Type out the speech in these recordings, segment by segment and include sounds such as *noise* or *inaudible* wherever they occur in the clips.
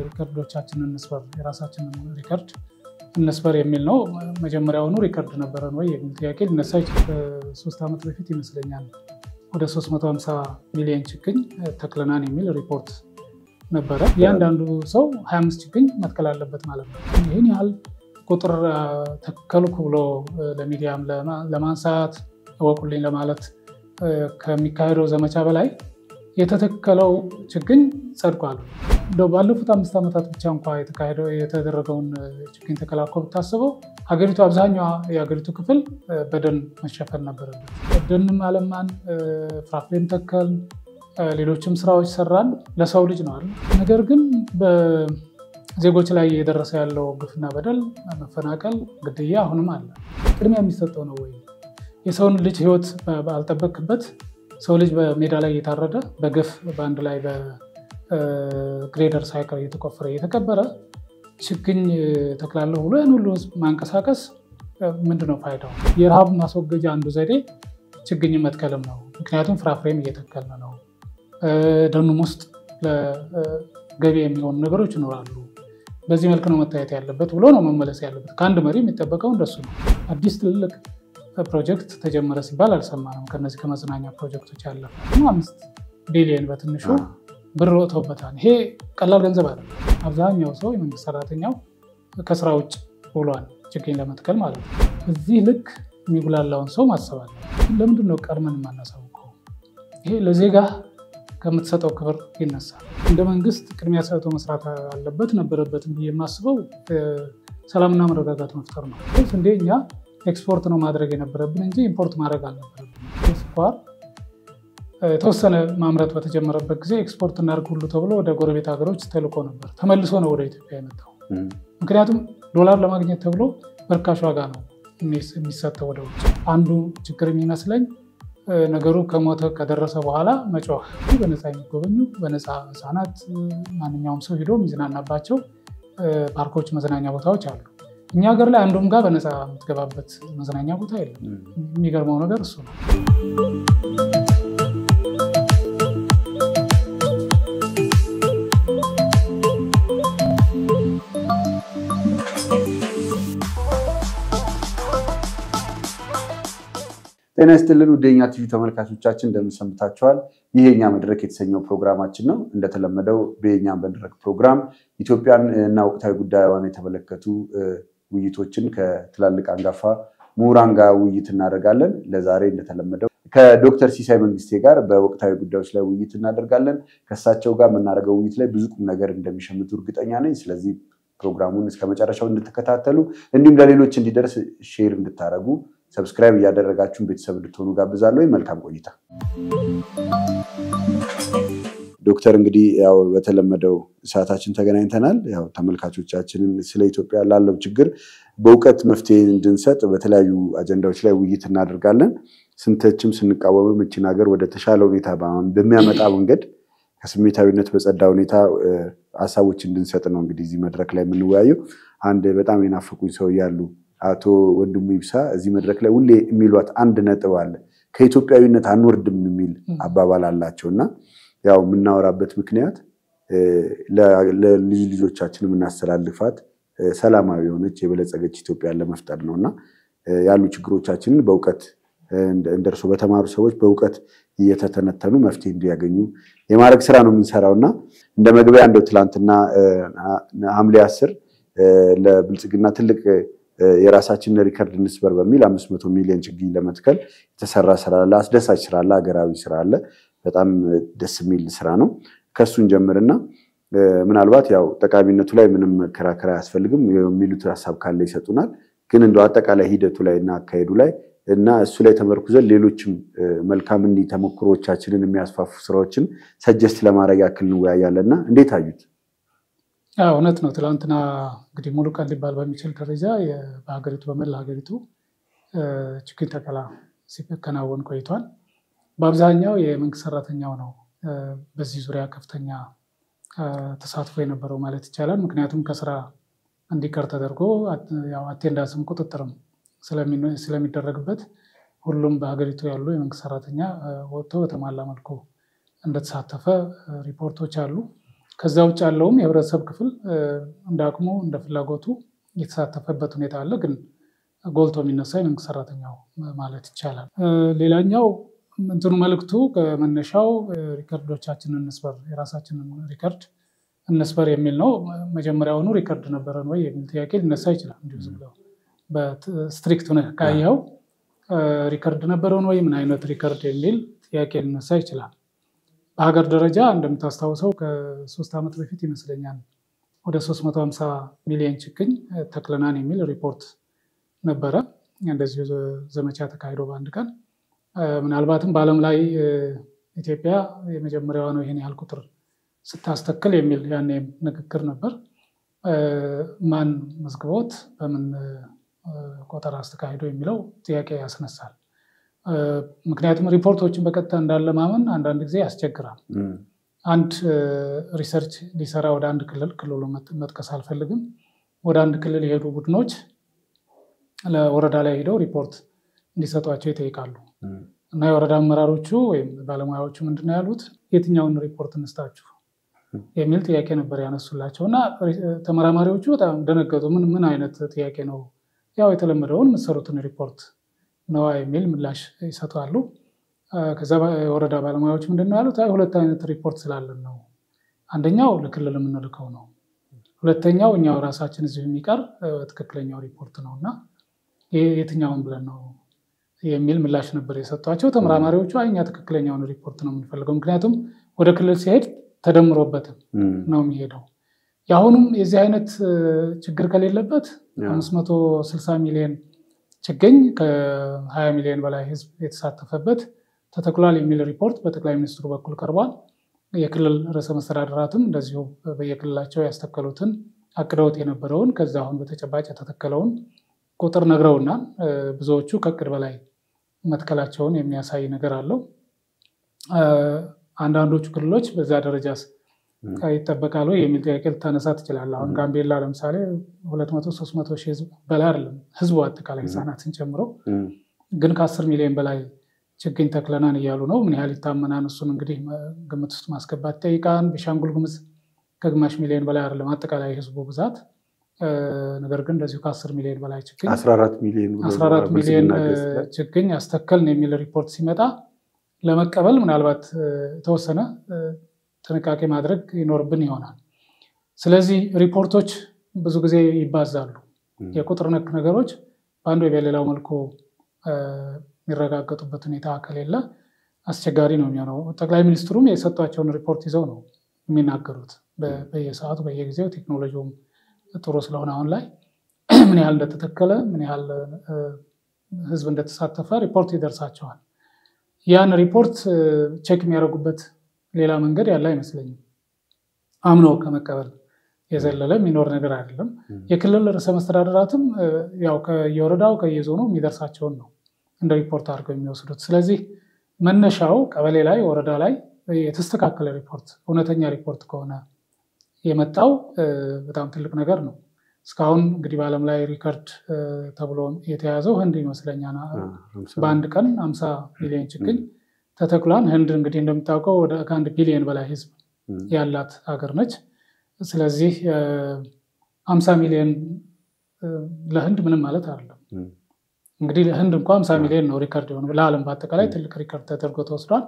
record ኦቻችንን እንስበር፣ የራሳችንን record እንስበር የሚል ነው። መጀመሪያውኑ record ነበረን ወይ የሚል ጥያቄ ሊነሳ ሶስት ዓመት በፊት ይመስለኛል ወደ 350 ሚሊዮን ችግኝ ተክለናን የሚል ሪፖርት ነበረ። እያንዳንዱ ሰው 25 ችግኝ መትከል አለበት ማለት ነው። ይህን ያህል ቁጥር ተከልኩ ብሎ ለሚዲያም ለማንሳት እወቁልኝ ለማለት ከሚካሄደው ዘመቻ በላይ የተተከለው ችግኝ ጸድቋል። እንደው ባለፉት አምስት ዓመታት ብቻ እንኳ የተካሄደው የተደረገውን ችግኝ ተከላ እኮ ብታስበው ሀገሪቱ አብዛኛዋ የሀገሪቱ ክፍል በደን መሸፈን ነበረበት። ደንም አለማን፣ ፍራፍሬም ተከል፣ ሌሎችም ስራዎች ሰራን ለሰው ልጅ ነው አይደል? ነገር ግን በዜጎች ላይ እየደረሰ ያለው ግፍና በደል፣ መፈናቀል፣ ግድያ አሁንም አለ። ቅድሚያ የሚሰጠው ነው ወይ? የሰውን ልጅ ህይወት ባልጠበቅበት ሰው ልጅ በሜዳ ላይ እየታረደ በግፍ በአንድ ላይ በግሬደር ሳይክል እየተቆፈረ እየተቀበረ ችግኝ ተክላለሁ ብሎ ያን ሁሉ ህዝብ ማንቀሳቀስ ምንድነው ፋይዳው? የረሃብ ማስወገጃ አንዱ ዘዴ ችግኝ መትከልም ነው። ምክንያቱም ፍራፍሬም እየተከልን ነው። ደኑም ውስጥ ለገቢ የሚሆኑ ነገሮች ይኖራሉ። በዚህ መልክ ነው መታየት ያለበት ብሎ ነው መመለስ ያለበት። ከአንድ መሪ የሚጠበቀው እንደሱ ነው። አዲስ ትልልቅ ፕሮጀክት ተጀመረ ሲባል አልሰማንም። ከነዚህ ከመዝናኛ ፕሮጀክቶች ያለፈ አምስት ቢሊየን በትንሹ ብር ወጥቶበታል። ይሄ ቀላል ገንዘብ አለ። አብዛኛው ሰው የመንግስት ሰራተኛው ከስራ ውጭ ውሏል፣ ችግኝ ለመትከል ማለት ነው። እዚህ ልክ የሚጉላላውን ሰው ማሰባለ። ለምንድን ነው ቀድመን የማናሳውቀው? ይሄ ለዜጋ ከምትሰጠው ክብር ይነሳል። እንደ መንግስት ቅድሚያ ሰጥቶ መስራት አለበት ነበረበትም ብዬ የማስበው ሰላምና መረጋጋት መፍጠር ነው። እንዴ እኛ ኤክስፖርት ነው ማድረግ የነበረብን እንጂ import ማድረግ አልነበረብን። ስኳር የተወሰነ ማምረት በተጀመረበት ጊዜ ኤክስፖርት እናድርግ ሁሉ ተብሎ ወደ ጎረቤት ሀገሮች ተልኮ ነበር። ተመልሶ ነው ወደ ኢትዮጵያ የመጣው። ምክንያቱም ዶላር ለማግኘት ተብሎ በርካሽ ዋጋ ነው የሚሰጠው ወደ ውጭ። አንዱ ችግር የሚመስለኝ ነገሩ ከሞተ ከደረሰ በኋላ መጮህ። በነፃ የሚጎበኙ በነፃ ህፃናት፣ ማንኛውም ሰው ሂዶ የሚዝናናባቸው ፓርኮች፣ መዝናኛ ቦታዎች አሉ። እኛ ሀገር ላይ አንዱም ጋር በነፃ የምትገባበት መዝናኛ ቦታ የለም። የሚገርመው ነገር እሱ ነው። ጤና ይስጥልን ውድ የኛ ቲቪ ተመልካቾቻችን እንደምን ሰንብታችኋል? ይህ የኛ መድረክ የተሰኘው ፕሮግራማችን ነው። እንደተለመደው በየኛ መድረክ ፕሮግራም ኢትዮጵያን እና ወቅታዊ ጉዳዩን የተመለከቱ ውይይቶችን ከትላልቅ አንጋፋ ምሁራን ጋር ውይይት እናደርጋለን። ለዛሬ እንደተለመደው ከዶክተር ሲሳይ መንግስቴ ጋር በወቅታዊ ጉዳዮች ላይ ውይይት እናደርጋለን። ከእሳቸው ጋር የምናደርገው ውይይት ላይ ብዙ ቁም ነገር እንደሚሸምቱ እርግጠኛ ነኝ። ስለዚህ ፕሮግራሙን እስከ መጨረሻው እንድትከታተሉ እንዲሁም ለሌሎች እንዲደርስ share እንድታደርጉ subscribe እያደረጋችሁን ቤተሰብ እንድትሆኑ ጋብዛለሁ። መልካም ቆይታ። ዶክተር እንግዲህ ያው በተለመደው ሰዓታችን ተገናኝተናል። ያው ተመልካቾቻችንን ስለ ኢትዮጵያ ላለው ችግር በእውቀት መፍትሄ እንድንሰጥ በተለያዩ አጀንዳዎች ላይ ውይይት እናደርጋለን። ስንተችም ስንቃወምም እችን ሀገር ወደ ተሻለ ሁኔታ በሚያመጣ መንገድ ከስሜታዊነት በጸዳ ሁኔታ ሀሳቦች እንድንሰጥ ነው እንግዲህ እዚህ መድረክ ላይ የምንወያየው። አንድ በጣም የናፈቁኝ ሰው ያሉ አቶ ወንድሙ ይብሳ እዚህ መድረክ ላይ ሁሌ የሚሏት አንድ ነጥብ አለ። ከኢትዮጵያዊነት አንወርድም የሚል አባባል አላቸው። እና ያው የምናወራበት ምክንያት ለልጅ ልጆቻችን የምናስተላልፋት ሰላማዊ የሆነች የበለጸገች ኢትዮጵያን ለመፍጠር ነው። እና ያሉ ችግሮቻችንን በእውቀት እንደርሶ በተማሩ ሰዎች በእውቀት እየተተነተኑ መፍትሄ እንዲያገኙ የማድረግ ስራ ነው የምንሰራው። እና እንደ መግቢያ እንደው ትላንትና ሐምሌ አስር ለብልጽግና ትልቅ የራሳችንን record እንስበር በሚል አምስት መቶ ሚሊዮን ችግኝ ለመትከል የተሰራ ስራ አለ። አስደሳች ስራ አለ። ሀገራዊ ስራ አለ። በጣም ደስ የሚል ስራ ነው። ከእሱን ጀምርና ምናልባት ያው ጠቃሚነቱ ላይ ምንም መከራከር አያስፈልግም የሚሉት ሀሳብ ካለ ይሰጡናል። ግን እንደው አጠቃላይ ሂደቱ ላይ እና አካሄዱ ላይ እና እሱ ላይ ተመርኩዘን ሌሎችም መልካም እንዲህ ተሞክሮቻችንን የሚያስፋፉ ስራዎችን ሰጀስት ለማድረግ ያክል እንወያያለን እና እንዴት አዩት? እውነት ነው። ትላንትና እንግዲህ ሙሉ ቀን ሊባል በሚችል ደረጃ በሀገሪቱ በመላ ሀገሪቱ ችግኝ ተከላ ሲከናወን ቆይቷል። በአብዛኛው የመንግስት ሰራተኛው ነው በዚህ ዙሪያ ከፍተኛ ተሳትፎ የነበረው ማለት ይቻላል። ምክንያቱም ከስራ እንዲቀር ተደርጎ አቴንዳንስም ቁጥጥርም ስለሚደረግበት ሁሉም በሀገሪቱ ያሉ የመንግስት ሰራተኛ ወጥቶ በተሟላ መልኩ እንደተሳተፈ ሪፖርቶች አሉ። ከዛ ውጭ ያለውም የህብረተሰብ ክፍል እንደ አቅሙ እንደ ፍላጎቱ የተሳተፈበት ሁኔታ አለ። ግን ጎልቶ የሚነሳ የመንግስት ሰራተኛው ማለት ይቻላል። ሌላኛው እንትኑ መልእክቱ ከመነሻው ሪከርዶቻችንን እንስበር፣ የራሳችንን record እንስበር የሚል ነው። መጀመሪያውኑ record ነበረን ወይ የሚል ጥያቄ ሊነሳ ይችላል። እንዲሁ ዝም ብለው በ strict ካየኸው record ነበረን ወይ ምን አይነት ሪከርድ የሚል ጥያቄ ሊነሳ ይችላል። በሀገር ደረጃ እንደምታስታውሰው ከሶስት ዓመት በፊት ይመስለኛል ወደ 350 ሚሊዮን ችግኝ ተክለናን የሚል ሪፖርት ነበረ። እንደዚሁ ዘመቻ ተካሂዶ በአንድ ቀን ምናልባትም በዓለም ላይ ኢትዮጵያ የመጀመሪያዋ ነው ይሄን ያህል ቁጥር ስታስተክል የሚል ያኔም ንግግር ነበር። ማን መዝግቦት በምን ቆጠራ አስተካሂዶ የሚለው ጥያቄ ያስነሳል። ምክንያቱም ሪፖርቶችን በቀጥታ እንዳለ ማመን አንዳንድ ጊዜ ያስቸግራል። አንድ research ሊሰራ ወደ አንድ ክልል ክልሉ መጥቀስ አልፈልግም፣ ወደ አንድ ክልል የሄዱ ቡድኖች ለወረዳ ላይ ሄደው ሪፖርት እንዲሰጧቸው ይጠይቃሉ። እና የወረዳ አመራሮቹ ወይም ባለሙያዎቹ ምንድነው ያሉት? የትኛውን ሪፖርት እንስጣችሁ የሚል ጥያቄ ነበር ያነሱላቸው። እና ተመራማሪዎቹ በጣም ደነገጡ። ምን ምን አይነት ጥያቄ ነው? ያው የተለመደውን የምትሰሩትን ሪፖርት ነዋ የሚል ምላሽ ይሰጣሉ። ከዛ የወረዳ ባለሙያዎች ምንድነው ያሉት? አይ ሁለት አይነት ሪፖርት ስላለን ነው። አንደኛው ለክልል የምንልከው ነው። ሁለተኛው እኛው ራሳችን እዚሁ የሚቀር ትክክለኛው ሪፖርት ነው እና የትኛውን ብለን ነው የሚል ምላሽ ነበር የሰጧቸው። ተመራማሪዎቹ እኛ ትክክለኛውን ሪፖርት ነው የምንፈልገው፣ ምክንያቱም ወደ ክልል ሲሄድ ተደምሮበትም ነው የሚሄደው። የአሁኑም የዚህ አይነት ችግር ከሌለበት አምስት መቶ ስልሳ ሚሊዮን ችግኝ ከሀያ ሚሊዮን በላይ ህዝብ የተሳተፈበት ተተክሏል የሚል ሪፖርት በጠቅላይ ሚኒስትሩ በኩል ቀርቧል። የክልል ርዕሰ መስተዳድራትም እንደዚሁ በየክልላቸው ያስተከሉትን አቅደውት የነበረውን ከዛ አሁን በተጨባጭ የተተከለውን ቁጥር ነግረውናል። ብዙዎቹ ከእቅድ በላይ መትከላቸውን የሚያሳይ ነገር አለው። አንዳንዶቹ ክልሎች በዛ ደረጃ ይጠበቃሉ የሚል ጥያቄ ልታነሳ ትችላለህ። አሁን ጋምቤላ ለምሳሌ ሁለት መቶ ሶስት መቶ ሺህ ህዝብ በላይ አይደለም ህዝቡ አጠቃላይ ህፃናትን ጨምሮ ግን ከአስር ሚሊዮን በላይ ችግኝ ተክለናን እያሉ ነው። ምን ያህል ይታመናን? እሱን እንግዲህ ግምት ውስጥ ማስገባት ይጠይቃል። ቤኒሻንጉል ጉሙዝ ከግማሽ ሚሊዮን በላይ አይደለም አጠቃላይ ህዝቡ ብዛት ነገር ግን እንደዚሁ ከአስር ሚሊዮን በላይ ችግኝ አስራ አራት ሚሊዮን ችግኝ አስተከልን የሚል ሪፖርት ሲመጣ ለመቀበል ምናልባት የተወሰነ ጥንቃቄ ማድረግ ይኖርብን ይሆናል። ስለዚህ ሪፖርቶች ብዙ ጊዜ ይባዛሉ። የቁጥር ነክ ነገሮች በአንዱ በሌላው መልኩ የሚረጋገጡበት ሁኔታ ከሌለ አስቸጋሪ ነው የሚሆነው። ጠቅላይ ሚኒስትሩም የሰጧቸውን ሪፖርት ይዘው ነው የሚናገሩት በየሰዓቱ በየጊዜው ቴክኖሎጂውም ጥሩ ስለሆነ አሁን ላይ *clears throat* ምን ያህል እንደተተከለ ምን ያህል ህዝብ እንደተሳተፈ ሪፖርት ይደርሳቸዋል። ያን ሪፖርት check የሚያደርጉበት ሌላ መንገድ ያለ አይመስለኝም። አምኖ ከመቀበል የዘለለ የሚኖር ነገር አይደለም። የክልል ርዕሰ መስተዳደራትም ያው ከየወረዳው ከየዞኑ የሚደርሳቸውን ነው እንደ ሪፖርት አድርገው የሚወስዱት። ስለዚህ መነሻው ቀበሌ ላይ ወረዳ ላይ የተስተካከለ ሪፖርት እውነተኛ ሪፖርት ከሆነ የመጣው በጣም ትልቅ ነገር ነው። እስካሁን እንግዲህ በዓለም ላይ record ተብሎ የተያዘው ህንድ ይመስለኛል። በአንድ ቀን አምሳ ሚሊዮን ችግኝ ተተክሏል። ህንድ እንግዲህ እንደምታውቀው ወደ ከአንድ ቢሊዮን በላይ ህዝብ ያላት ሀገር ነች። ስለዚህ አምሳ ሚሊዮን ለህንድ ምንም ማለት አይደለም። እንግዲህ ህንድ እንኳ አምሳ ሚሊዮን ነው record የሆነ ለዓለም በአጠቃላይ ትልቅ record ተደርጎ ተወስዷል።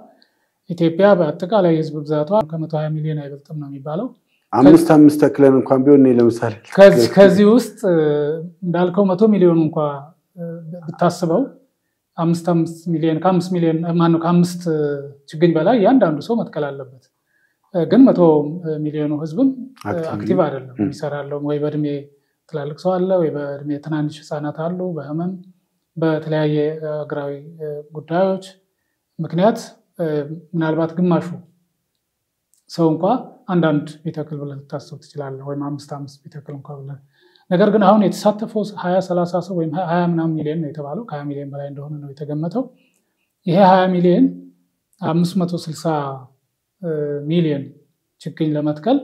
ኢትዮጵያ በአጠቃላይ ህዝብ ብዛቷ ከመቶ ሀያ ሚሊዮን አይበልጥም ነው የሚባለው። አምስት አምስት ተክለን እንኳን ቢሆን ለምሳሌ ከዚህ ውስጥ እንዳልከው መቶ ሚሊዮን እንኳ ብታስበው አምስት አምስት ሚሊዮን ከአምስት ሚሊዮን ማነው ከአምስት ችግኝ በላይ እያንዳንዱ ሰው መትከል አለበት። ግን መቶ ሚሊዮኑ ህዝብም active አይደለም የሚሰራ አለው ወይ በእድሜ ትላልቅ ሰው አለ ወይ በእድሜ ትናንሽ ህፃናት አሉ። በህመም በተለያየ ሀገራዊ ጉዳዮች ምክንያት ምናልባት ግማሹ ሰው እንኳ አንዳንድ ቢተክል ብለህ ልታስብ ትችላለህ፣ ወይም አምስት አምስት ቢተክል እንኳ ብለህ ነገር ግን አሁን የተሳተፈው ሀያ ሰላሳ ሰው ወይም ሀያ ምናምን ሚሊዮን ነው የተባለው ከሀያ ሚሊዮን በላይ እንደሆነ ነው የተገመተው። ይሄ ሀያ ሚሊዮን አምስት መቶ ስልሳ ሚሊዮን ችግኝ ለመትከል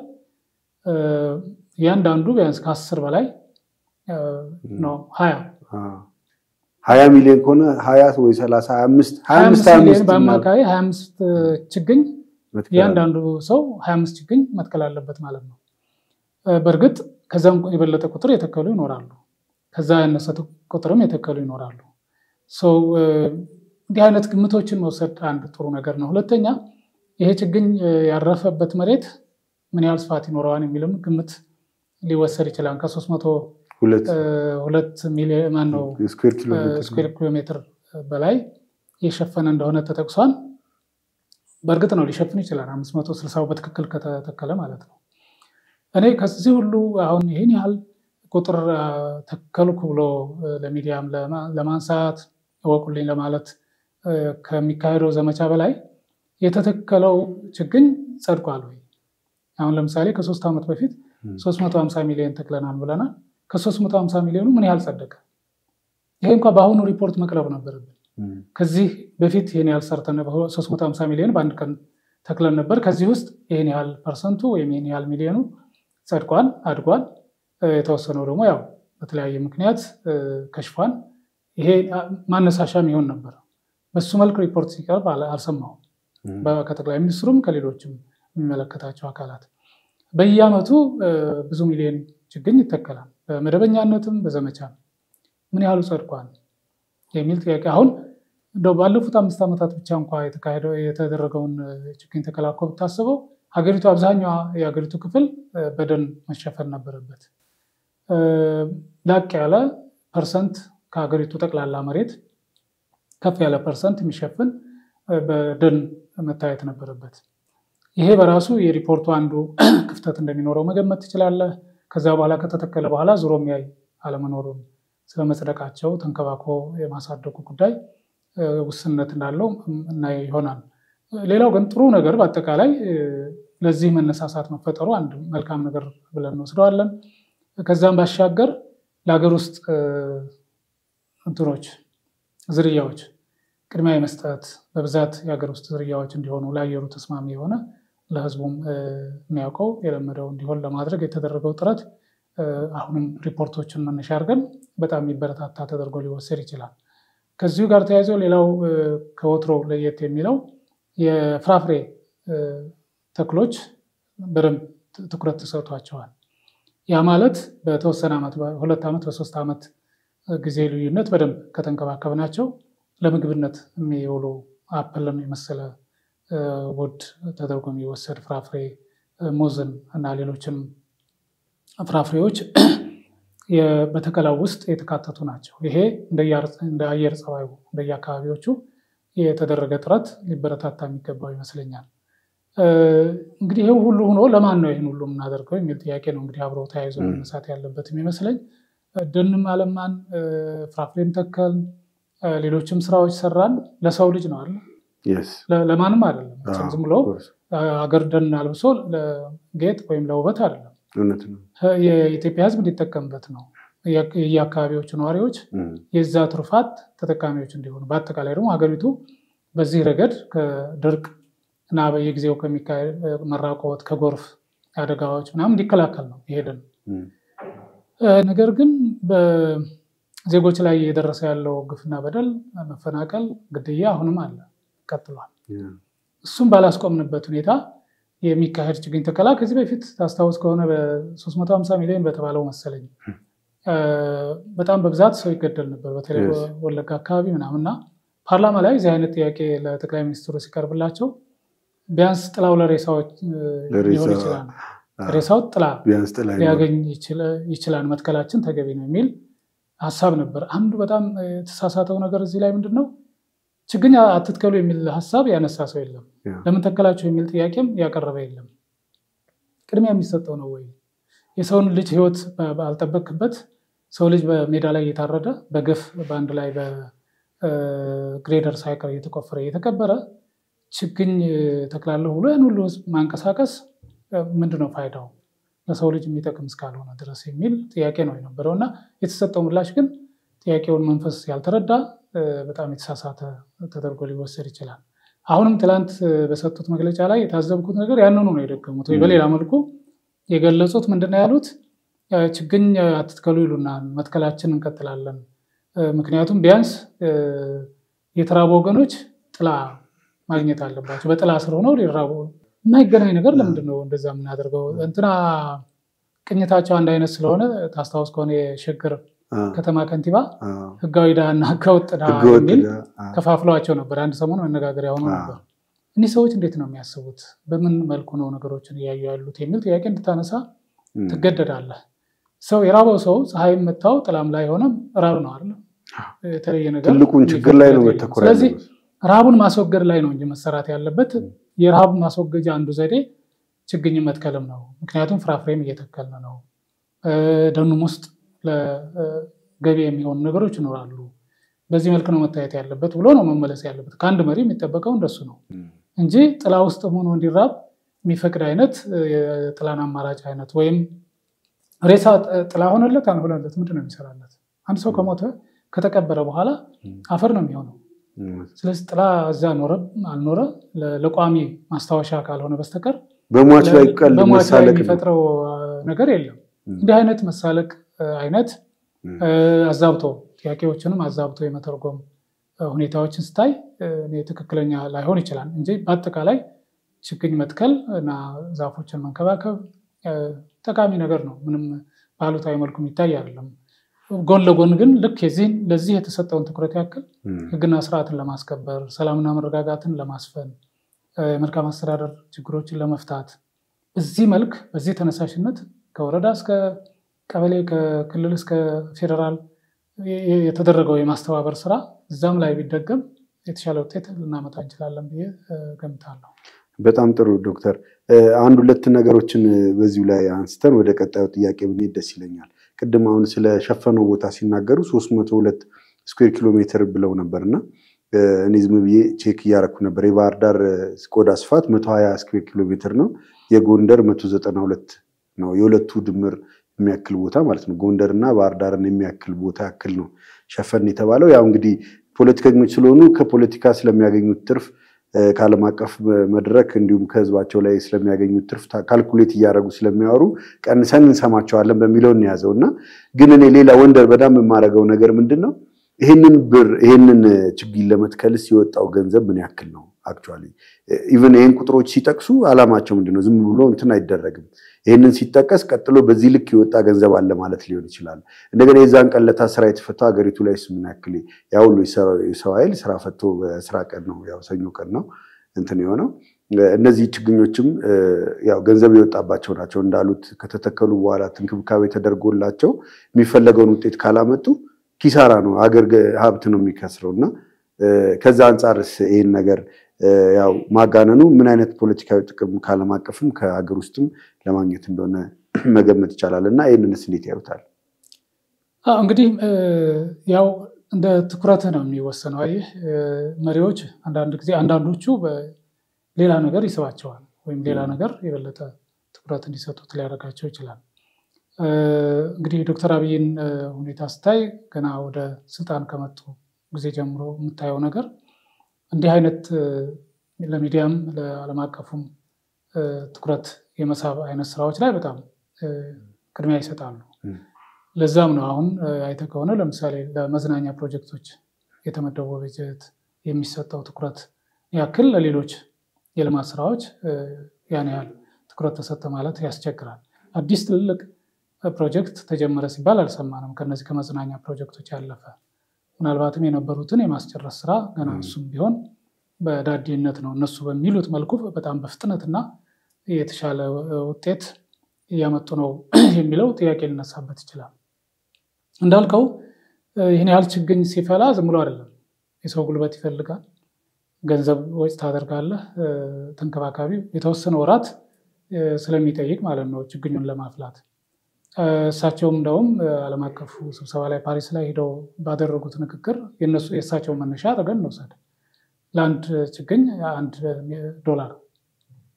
እያንዳንዱ ቢያንስ ከአስር በላይ ነው ሀያ ሀያ ሚሊዮን ከሆነ ሀያ ወይ ሰላሳ ሀያ አምስት ሀያ አምስት ሚሊዮን በአማካይ ሀያ አምስት ችግኝ እያንዳንዱ ሰው ሀያ አምስት ችግኝ መትከል አለበት ማለት ነው። በእርግጥ ከዛም የበለጠ ቁጥር የተከሉ ይኖራሉ። ከዛ ያነሰ ቁጥርም የተከሉ ይኖራሉ። እንዲህ አይነት ግምቶችን መውሰድ አንድ ጥሩ ነገር ነው። ሁለተኛ ይሄ ችግኝ ያረፈበት መሬት ምን ያህል ስፋት ይኖረዋል የሚልም ግምት ሊወሰድ ይችላል። ከሶስት መቶ ሁለት ሚሊዮን ማነው ስኩዌር ኪሎ ሜትር በላይ የሸፈነ እንደሆነ ተጠቅሷል። በእርግጥ ነው ሊሸፍን ይችላል። አምስት መቶ ስልሳው በትክክል ከተተከለ ማለት ነው። እኔ ከዚህ ሁሉ አሁን ይህን ያህል ቁጥር ተከልኩ ብሎ ለሚዲያም ለማንሳት እወቁልኝ ለማለት ከሚካሄደው ዘመቻ በላይ የተተከለው ችግኝ ጸድቋል ወይ? አሁን ለምሳሌ ከሶስት ዓመት በፊት 350 ሚሊዮን ተክለናል ብለናል። ከ350 ሚሊዮኑ ምን ያህል ጸደቀ? ይሄ እንኳ በአሁኑ ሪፖርት መቅረብ ነበረብን። ከዚህ በፊት ይህን ያህል ሰርተን 350 ሚሊዮን በአንድ ቀን ተክለን ነበር። ከዚህ ውስጥ ይህን ያህል percent ኡ ወይም ይህን ያህል ሚሊዮኑ ጸድቋል፣ አድጓል። የተወሰነው ደግሞ ያው በተለያየ ምክንያት ከሽፏል። ይሄ ማነሳሻም ይሆን ነበር። በሱ መልክ ሪፖርት ሲቀርብ አልሰማሁም። ከጠቅላይ ሚኒስትሩም ከሌሎችም የሚመለከታቸው አካላት በየዓመቱ ብዙ ሚሊዮን ችግኝ ይተከላል። በመደበኛነትም በዘመቻም ምን ያህሉ ጸድቋል የሚል ጥያቄ አሁን እንደው ባለፉት አምስት ዓመታት ብቻ እንኳ የተካሄደው የተደረገውን ችግኝ ተከላ እኮ ብታስበው ሀገሪቱ አብዛኛዋ የሀገሪቱ ክፍል በደን መሸፈን ነበረበት። ላቅ ያለ percent ከሀገሪቱ ጠቅላላ መሬት ከፍ ያለ percent የሚሸፍን በደን መታየት ነበረበት። ይሄ በራሱ የሪፖርቱ አንዱ *clears throat* ክፍተት እንደሚኖረው መገመት ትችላለህ። ከዛ በኋላ ከተተከለ በኋላ ዞሮ የሚያይ አለመኖሩን ስለመጽደቃቸው ተንከባክቦ የማሳደጉ ጉዳይ ውስንነት እንዳለው እናይ ይሆናል። ሌላው ግን ጥሩ ነገር በአጠቃላይ ለዚህ መነሳሳት መፈጠሩ አንድ መልካም ነገር ብለን እንወስደዋለን። ከዛም ባሻገር ለሀገር ውስጥ እንትኖች ዝርያዎች ቅድሚያ የመስጠት በብዛት የሀገር ውስጥ ዝርያዎች እንዲሆኑ ለአየሩ ተስማሚ የሆነ ለሕዝቡም የሚያውቀው የለመደው እንዲሆን ለማድረግ የተደረገው ጥረት አሁንም ሪፖርቶችን መነሻ አድርገን በጣም የሚበረታታ ተደርጎ ሊወሰድ ይችላል። ከዚሁ ጋር ተያይዞ ሌላው ከወትሮ ለየት የሚለው የፍራፍሬ ተክሎች በደንብ ትኩረት ተሰጥቷቸዋል። ያ ማለት በተወሰነ ዓመት በሁለት ዓመት በሶስት ዓመት ጊዜ ልዩነት በደንብ ከተንከባከብናቸው ለምግብነት የሚውሉ አፕልን የመሰለ ውድ ተደርጎ የሚወሰድ ፍራፍሬ ሙዝን እና ሌሎችም ፍራፍሬዎች *clears throat* በተከላው ውስጥ የተካተቱ ናቸው። ይሄ እንደ አየር ጸባዩ እንደየአካባቢዎቹ የተደረገ ጥረት ሊበረታታ የሚገባው ይመስለኛል። እንግዲህ ይህ ሁሉ ሆኖ ለማን ነው ይህን ሁሉ የምናደርገው የሚል ጥያቄ ነው እንግዲህ አብሮ ተያይዞ መነሳት ያለበት የሚመስለኝ። ደንም አለማን፣ ፍራፍሬም ተከል፣ ሌሎችም ስራዎች ሰራን ለሰው ልጅ ነው አለ ለማንም አይደለም። ዝም ብሎ አገር ደን አልብሶ ለጌጥ ወይም ለውበት አይደለም። የኢትዮጵያ ሕዝብ እንዲጠቀምበት ነው። የየአካባቢዎቹ ነዋሪዎች የዛ ትሩፋት ተጠቃሚዎች እንዲሆኑ፣ በአጠቃላይ ደግሞ ሀገሪቱ በዚህ ረገድ ከድርቅ እና በየጊዜው ከሚካሄድ መራቆት፣ ከጎርፍ አደጋዎች ምናምን እንዲከላከል ነው ይሄድን። ነገር ግን በዜጎች ላይ እየደረሰ ያለው ግፍና በደል፣ መፈናቀል፣ ግድያ አሁንም አለ፣ ቀጥሏል። እሱም ባላስቆምንበት ሁኔታ የሚካሄድ ችግኝ ተከላ ከዚህ በፊት ታስታውስ ከሆነ በ350 ሚሊዮን በተባለው መሰለኝ። በጣም በብዛት ሰው ይገደል ነበር፣ በተለይ ወለጋ አካባቢ ምናምንና ፓርላማ ላይ እዚህ አይነት ጥያቄ ለጠቅላይ ሚኒስትሩ ሲቀርብላቸው ቢያንስ ጥላው ለሬሳዎች ሊሆን ይችላል፣ ሬሳው ጥላ ሊያገኝ ይችላል፣ መትከላችን ተገቢ ነው የሚል ሀሳብ ነበር። አንዱ በጣም የተሳሳተው ነገር እዚህ ላይ ምንድን ነው ችግኝ አትትከሉ የሚል ሀሳብ ያነሳ ሰው የለም። ለምን ተከላቸው የሚል ጥያቄም ያቀረበ የለም። ቅድሚያ የሚሰጠው ነው ወይ? የሰውን ልጅ ሕይወት ባልጠበቅበት ሰው ልጅ በሜዳ ላይ እየታረደ በግፍ በአንድ ላይ በግሬደር ሳይቀር እየተቆፈረ እየተቀበረ ችግኝ ተክላለሁ ብሎ ያን ሁሉ ሕዝብ ማንቀሳቀስ ምንድነው ፋይዳው? ለሰው ልጅ የሚጠቅም እስካልሆነ ድረስ የሚል ጥያቄ ነው የነበረው እና የተሰጠው ምላሽ ግን ጥያቄውን መንፈስ ያልተረዳ በጣም የተሳሳተ ተደርጎ ሊወሰድ ይችላል። አሁንም ትላንት በሰጡት መግለጫ ላይ የታዘብኩት ነገር ያንኑ ነው የደገሙት፣ ወይ በሌላ መልኩ የገለጹት ምንድን ነው ያሉት? ችግኝ አትትከሉ ይሉናል፣ መትከላችን እንቀጥላለን። ምክንያቱም ቢያንስ የተራቡ ወገኖች ጥላ ማግኘት አለባቸው። በጥላ ስር ሆነው ሊራቡ የማይገናኝ ነገር ለምንድን ነው እንደዛ የምናደርገው? እንትና ቅኝታቸው አንድ አይነት ስለሆነ ታስታውስ ከሆነ የሸገር ከተማ ከንቲባ ህጋዊ ድሃ እና ህገወጥ ድሃ የሚል ከፋፍለዋቸው ነበር። አንድ ሰሞን መነጋገሪያ ሆኖ ነበር። እኒህ ሰዎች እንዴት ነው የሚያስቡት? በምን መልኩ ነው ነገሮችን እያዩ ያሉት የሚል ጥያቄ እንድታነሳ ትገደዳለህ። ሰው የራበው ሰው ፀሐይም መታው ጥላም ላይ ሆነም ራብ ነው አለ የተለየ ነገር ትልቁን ችግር ላይ ነው መተኮር ስለዚህ ረሃቡን ማስወገድ ላይ ነው እንጂ መሰራት ያለበት። የረሃብ ማስወገጃ አንዱ ዘዴ ችግኝ መትከልም ነው። ምክንያቱም ፍራፍሬም እየተከልን ነው። ደኑም ውስጥ ለገቢ የሚሆኑ ነገሮች ይኖራሉ። በዚህ መልክ ነው መታየት ያለበት ብሎ ነው መመለስ ያለበት። ከአንድ መሪ የሚጠበቀው እንደሱ ነው እንጂ ጥላ ውስጥ ሆኖ እንዲራብ የሚፈቅድ አይነት የጥላን አማራጭ አይነት ወይም ሬሳ ጥላ ሆነለት አልሆነለት ምንድን ነው የሚሰራለት? አንድ ሰው ከሞተ ከተቀበረ በኋላ አፈር ነው የሚሆነው። ስለዚህ ጥላ እዛ ኖረ አልኖረ ለቋሚ ማስታወሻ ካልሆነ በስተቀር በሟች ላይ ላይ መሳለቅ የሚፈጥረው ነገር የለም። እንዲህ አይነት መሳለቅ አይነት አዛብቶ ጥያቄዎችንም አዛብቶ የመተርጎም ሁኔታዎችን ስታይ ትክክለኛ ላይሆን ይችላል እንጂ በአጠቃላይ ችግኝ መትከል እና ዛፎችን መንከባከብ ጠቃሚ ነገር ነው። ምንም ባሉታዊ መልኩ የሚታይ አይደለም። ጎን ለጎን ግን ልክ የዚህን ለዚህ የተሰጠውን ትኩረት ያክል ሕግና ስርዓትን ለማስከበር ሰላምና መረጋጋትን ለማስፈን የመልካም አስተዳደር ችግሮችን ለመፍታት በዚህ መልክ በዚህ ተነሳሽነት ከወረዳ እስከ ቀበሌ ከክልል እስከ ፌዴራል የተደረገው የማስተባበር ስራ እዛም ላይ ቢደገም የተሻለ ውጤት ልናመጣ እንችላለን ብዬ ገምታለሁ። በጣም ጥሩ ዶክተር፣ አንድ ሁለት ነገሮችን በዚሁ ላይ አንስተን ወደ ቀጣዩ ጥያቄ ብንሄድ ደስ ይለኛል። ቅድም አሁን ስለሸፈነው ቦታ ሲናገሩ ሶስት መቶ ሁለት square ኪሎ ሜትር ብለው ነበር እና እኔ ዝም ብዬ check እያረኩ ነበር። የባህር ዳር ቆዳ ስፋት መቶ ሀያ square ኪሎ ሜትር ነው። የጎንደር መቶ ዘጠና ሁለት ነው። የሁለቱ ድምር የሚያክል ቦታ ማለት ነው። ጎንደር እና ባህር ዳርን የሚያክል ቦታ ያክል ነው ሸፈን የተባለው። ያው እንግዲህ ፖለቲከኞች ስለሆኑ ከፖለቲካ ስለሚያገኙት ትርፍ ከዓለም አቀፍ መድረክ እንዲሁም ከህዝባቸው ላይ ስለሚያገኙት ትርፍ calculate እያደረጉ ስለሚያወሩ ቀንሰን እንሰማቸዋለን በሚለው እንያዘው እና ግን እኔ ሌላ wonder በጣም የማደርገው ነገር ምንድን ነው ይህንን ብር ይህንን ችግኝ ለመትከልስ የወጣው ገንዘብ ምን ያክል ነው? actually even ይህን ቁጥሮች ሲጠቅሱ አላማቸው ምንድን ነው? ዝም ብሎ እንትን አይደረግም። ይህንን ሲጠቀስ ቀጥሎ በዚህ ልክ የወጣ ገንዘብ አለ ማለት ሊሆን ይችላል። እንደገና የዛን ቀን ለታ ስራ የተፈታው ሀገሪቱ ላይ ምን ያክል ያ ሁሉ የሰው ኃይል ስራ ፈቶ በስራ ቀን ነው ያው ሰኞ ቀን ነው እንትን የሆነው። እነዚህ ችግኞችም ያው ገንዘብ የወጣባቸው ናቸው እንዳሉት ከተተከሉ በኋላ እንክብካቤ ተደርጎላቸው የሚፈለገውን ውጤት ካላመጡ ኪሳራ ነው፣ ሀገር ሀብት ነው የሚከስረው እና ከዛ አንጻርስ ይህን ነገር ያው ማጋነኑ ምን አይነት ፖለቲካዊ ጥቅም ከዓለም አቀፍም ከሀገር ውስጥም ለማግኘት እንደሆነ *clears throat* መገመት ይቻላል እና ይህንንስ እንዴት ያዩታል? እንግዲህ ያው እንደ ትኩረት ነው የሚወሰነው። ይህ መሪዎች አንዳንድ ጊዜ አንዳንዶቹ ሌላ ነገር ይስባቸዋል ወይም ሌላ ነገር የበለጠ ትኩረት እንዲሰጡት ሊያደርጋቸው ይችላል። እንግዲህ ዶክተር አብይን ሁኔታ ስታይ ገና ወደ ስልጣን ከመጡ ጊዜ ጀምሮ የምታየው ነገር እንዲህ አይነት ለሚዲያም ለዓለም አቀፉም ትኩረት የመሳብ አይነት ስራዎች ላይ በጣም ቅድሚያ ይሰጣሉ። ለዛም ነው አሁን አይተህ ከሆነ ለምሳሌ ለመዝናኛ ፕሮጀክቶች የተመደበው በጀት የሚሰጠው ትኩረት ያክል ለሌሎች የልማት ስራዎች ያን ያህል ትኩረት ተሰጠ ማለት ያስቸግራል። አዲስ ትልልቅ ፕሮጀክት ተጀመረ ሲባል አልሰማንም። ከነዚህ ከመዝናኛ ፕሮጀክቶች ያለፈ ምናልባትም የነበሩትን የማስጨረስ ስራ ገና እሱም ቢሆን በዳዲነት ነው። እነሱ በሚሉት መልኩ በጣም በፍጥነትና የተሻለ ውጤት እያመጡ ነው *clears throat* የሚለው ጥያቄ ሊነሳበት ይችላል። እንዳልከው ይህን ያህል ችግኝ ሲፈላ ዝም ብሎ አይደለም። የሰው ጉልበት ይፈልጋል። ገንዘብ ወጪ ታደርጋለህ። ተንከባካቢ የተወሰነ ወራት ስለሚጠይቅ ማለት ነው ችግኙን ለማፍላት እሳቸውም እንደውም ዓለም አቀፉ ስብሰባ ላይ ፓሪስ ላይ ሄደው ባደረጉት ንግግር የነሱ የእሳቸውን መነሻ አድርገን እንውሰድ። ለአንድ ችግኝ አንድ ዶላር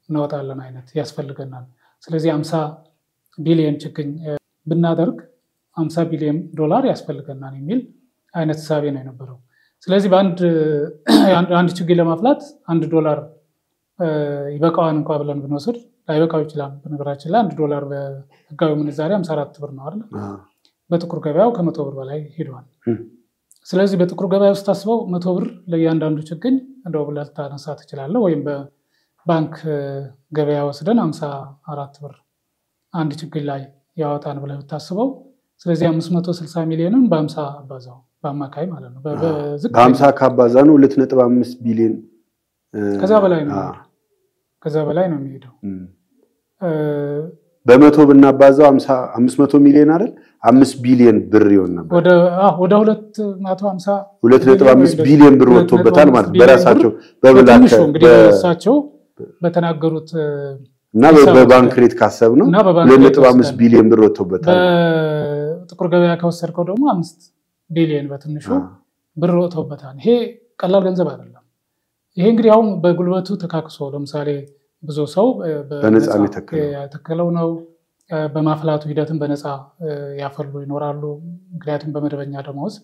እናወጣለን አይነት ያስፈልገናል። ስለዚህ አምሳ ቢሊየን ችግኝ ብናደርግ አምሳ ቢሊየን ዶላር ያስፈልገናል የሚል አይነት ሳቤ ነው የነበረው። ስለዚህ በአንድ ችግኝ ለማፍላት አንድ ዶላር ይበቃዋን እንኳ ብለን ብንወስድ ላይበቃው ይችላል። በነገራችን ላይ አንድ ዶላር በህጋዊ ምንዛሬ ሃምሳ አራት ብር ነው አይደል? በጥቁር ገበያው ከመቶ ብር በላይ ሄዷል። ስለዚህ በጥቁር ገበያ ውስጥ ታስበው መቶ ብር ለእያንዳንዱ ችግኝ እንደው ብለህ ልታነሳ ትችላለህ። ወይም በባንክ ገበያ ወስደን አምሳ አራት ብር አንድ ችግኝ ላይ ያወጣን ብለህ ብታስበው ስለዚህ አምስት መቶ ስልሳ ሚሊዮንን በአምሳ አባዛው በአማካይ ማለት ነው። በሀምሳ ካባዛ ነው ሁለት ነጥብ አምስት ቢሊዮን ከዛ በላይ ነው ከዛ በላይ ነው የሚሄደው። በመቶ ብናባዛው አምስት መቶ ሚሊዮን አይደል? አምስት ቢሊዮን ብር ይሆን ነበር። ወደ ሁለት መቶ ሀምሳ ሁለት ነጥብ አምስት ቢሊዮን ብር ወጥቶበታል ማለት በራሳቸው እንግዲህ እሳቸው በተናገሩት እና በባንክ ሬት ካሰብ ነው ሁለት ነጥብ አምስት ቢሊዮን ብር ወጥቶበታል። በጥቁር ገበያ ከወሰድከው ደግሞ አምስት ቢሊዮን በትንሹ ብር ወጥቶበታል። ይሄ ቀላል ገንዘብ አይደለም። ይሄ እንግዲህ አሁን በጉልበቱ ተካክሶ ለምሳሌ ብዙ ሰው በነፃ የተከለው ነው። በማፍላቱ ሂደትም በነፃ ያፈሉ ይኖራሉ። ምክንያቱም በመደበኛ ደመወዝ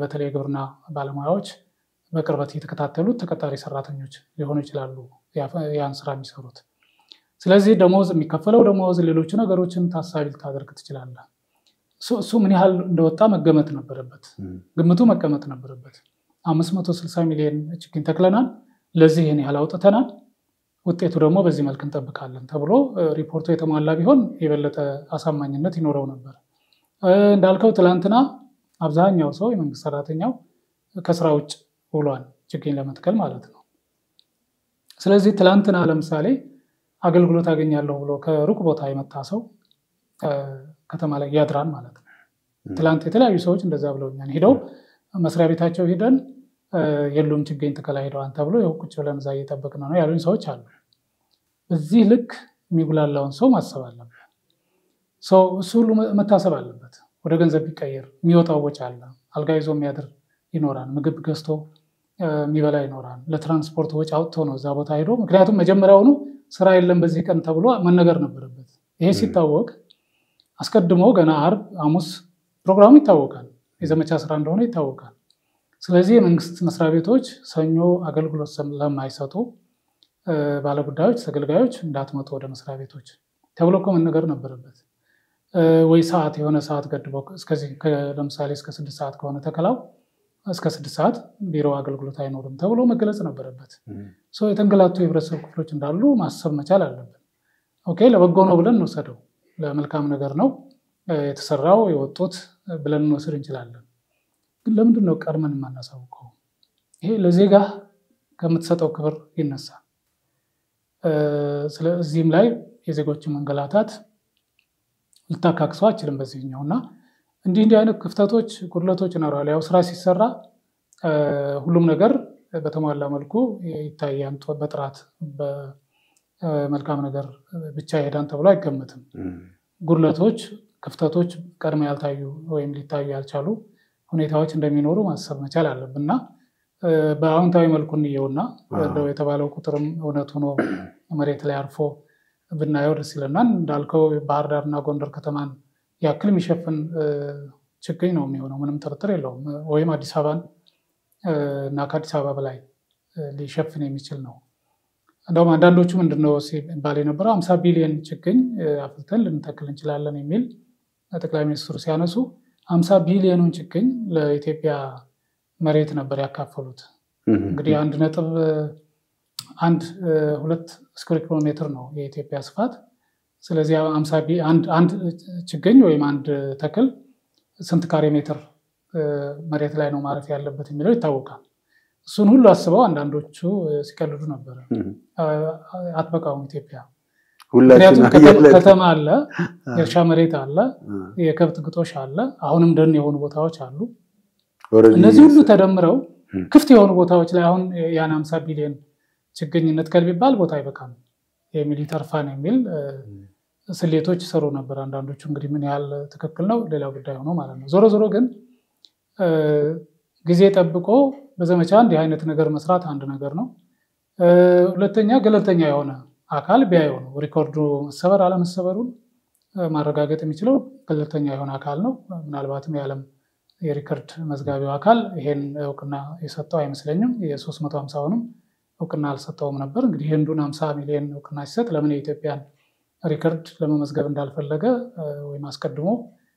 በተለይ የግብርና ባለሙያዎች በቅርበት የተከታተሉት ተቀጣሪ ሰራተኞች ሊሆኑ ይችላሉ ያን ስራ የሚሰሩት። ስለዚህ ደመወዝ የሚከፈለው ደመወዝ፣ ሌሎች ነገሮችን ታሳቢ ልታደርግ ትችላለህ። እሱ ምን ያህል እንደወጣ መገመት ነበረበት፣ ግምቱ መቀመጥ ነበረበት። አምስት መቶ ስልሳ ሚሊዮን ችግኝ ተክለናል፣ ለዚህ ይህን ያህል አውጥተናል ውጤቱ ደግሞ በዚህ መልክ እንጠብቃለን ተብሎ ሪፖርቱ የተሟላ ቢሆን የበለጠ አሳማኝነት ይኖረው ነበር። እንዳልከው ትላንትና አብዛኛው ሰው የመንግስት ሰራተኛው ከስራ ውጭ ውሏል፣ ችግኝ ለመትከል ማለት ነው። ስለዚህ ትላንትና ለምሳሌ አገልግሎት አገኛለሁ ብሎ ከሩቅ ቦታ የመጣ ሰው ከተማ ላይ ያድራል ማለት ነው። ትላንት የተለያዩ ሰዎች እንደዛ ብለውኛል። ሄደው መስሪያ ቤታቸው ሂደን የሉም ችግኝ ተከላ ሄደዋል ተብሎ ይኸው ቁጭ ብለን እዛ እየጠበቅን ነው ያሉኝ ሰዎች አሉ። በዚህ ልክ የሚጉላላውን ሰው ማሰብ አለበት። እሱ ሁሉ መታሰብ አለበት። ወደ ገንዘብ ቢቀየር የሚወጣው ወጪ አለ። አልጋ ይዞ የሚያድር ይኖራል። ምግብ ገዝቶ የሚበላ ይኖራል። ለትራንስፖርት ወጪ አውጥቶ ነው እዛ ቦታ ሄዶ። ምክንያቱም መጀመሪያውኑ ስራ የለም በዚህ ቀን ተብሎ መነገር ነበረበት። ይሄ ሲታወቅ አስቀድሞ ገና አርብ፣ ሐሙስ ፕሮግራሙ ይታወቃል። የዘመቻ ስራ እንደሆነ ይታወቃል። ስለዚህ የመንግስት መስሪያ ቤቶች ሰኞ አገልግሎት ለማይሰጡ ባለጉዳዮች፣ ተገልጋዮች እንዳትመጡ ወደ መስሪያ ቤቶች ተብሎ እኮ መነገር ነበረበት። ወይ ሰዓት የሆነ ሰዓት ገድበው ለምሳሌ እስከ ስድስት ሰዓት ከሆነ ተከላው እስከ ስድስት ሰዓት ቢሮ አገልግሎት አይኖርም ተብሎ መገለጽ ነበረበት። የተንገላቱ የህብረተሰብ ክፍሎች እንዳሉ ማሰብ መቻል አለብን። okay ለበጎ ነው ብለን እንውሰደው፣ ለመልካም ነገር ነው የተሰራው የወጡት ብለን እንወስድ እንችላለን። ግን ለምንድን ነው ቀድመን የማናሳውቀው? ይሄ ለዜጋ ከምትሰጠው ክብር ይነሳል። ስለዚህም ላይ የዜጎችን መንገላታት ልታካክሰው አትችልም በዚህኛው እና እንዲህ እንዲህ አይነት ክፍተቶች፣ ጉድለቶች ይኖራሉ። ያው ስራ ሲሰራ ሁሉም ነገር በተሟላ መልኩ ይታያል። በጥራት በመልካም ነገር ብቻ ይሄዳን ተብሎ አይገመትም። ጉድለቶች፣ ክፍተቶች ቀድሞ ያልታዩ ወይም ሊታዩ ያልቻሉ ሁኔታዎች እንደሚኖሩ ማሰብ መቻል አለብን እና በአዎንታዊ መልኩ እንየውና እንደው የተባለው ቁጥርም እውነት ሆኖ መሬት ላይ አርፎ ብናየው ደስ ይለናል። እንዳልከው ባህር ዳርና ጎንደር ከተማን ያክል የሚሸፍን ችግኝ ነው የሚሆነው፣ ምንም ጥርጥር የለውም። ወይም አዲስ አበባን እና ከአዲስ አበባ በላይ ሊሸፍን የሚችል ነው። እንደውም አንዳንዶቹ ምንድነው ሲባል የነበረው አምሳ ቢሊዮን ችግኝ አፍልተን ልንተክል እንችላለን የሚል ጠቅላይ ሚኒስትሩ ሲያነሱ አምሳ ቢሊዮኑን ችግኝ ለኢትዮጵያ መሬት ነበር ያካፈሉት። እንግዲህ አንድ ነጥብ አንድ ሁለት ስኩዌር ኪሎ ሜትር ነው የኢትዮጵያ ስፋት። ስለዚህ አንድ ችግኝ ወይም አንድ ተክል ስንት ካሬ ሜትር መሬት ላይ ነው ማረፍ ያለበት የሚለው ይታወቃል። እሱን ሁሉ አስበው አንዳንዶቹ ሲቀልዱ ነበረ። አትበቃውም ኢትዮጵያ ምክንያቱም ከተማ አለ፣ የእርሻ መሬት አለ፣ የከብት ግጦሽ አለ፣ አሁንም ደን የሆኑ ቦታዎች አሉ። እነዚህ ሁሉ ተደምረው ክፍት የሆኑ ቦታዎች ላይ አሁን ያን አምሳ ቢሊዮን ችግኝ ንትከል ቢባል ቦታ አይበቃም የሚል ይተርፋን የሚል ስሌቶች ይሰሩ ነበር አንዳንዶቹ። እንግዲህ ምን ያህል ትክክል ነው ሌላ ጉዳይ ሆኖ ማለት ነው። ዞሮ ዞሮ ግን ጊዜ ጠብቆ በዘመቻ እንዲህ አይነት ነገር መስራት አንድ ነገር ነው። ሁለተኛ ገለልተኛ የሆነ አካል ቢያየው ነው። record ኡ መሰበር አለመሰበሩን ማረጋገጥ የሚችለው ገለልተኛ የሆነ አካል ነው። ምናልባትም የዓለም የ record መዝጋቢው አካል ይሄን እውቅና የሰጠው አይመስለኝም። የሶስት መቶ ሀምሳውንም እውቅና አልሰጠውም ነበር። እንግዲህ ህንዱን ሀምሳ ሚሊዮን እውቅና ሲሰጥ ለምን የኢትዮጵያን record ለመመዝገብ እንዳልፈለገ ወይም አስቀድሞ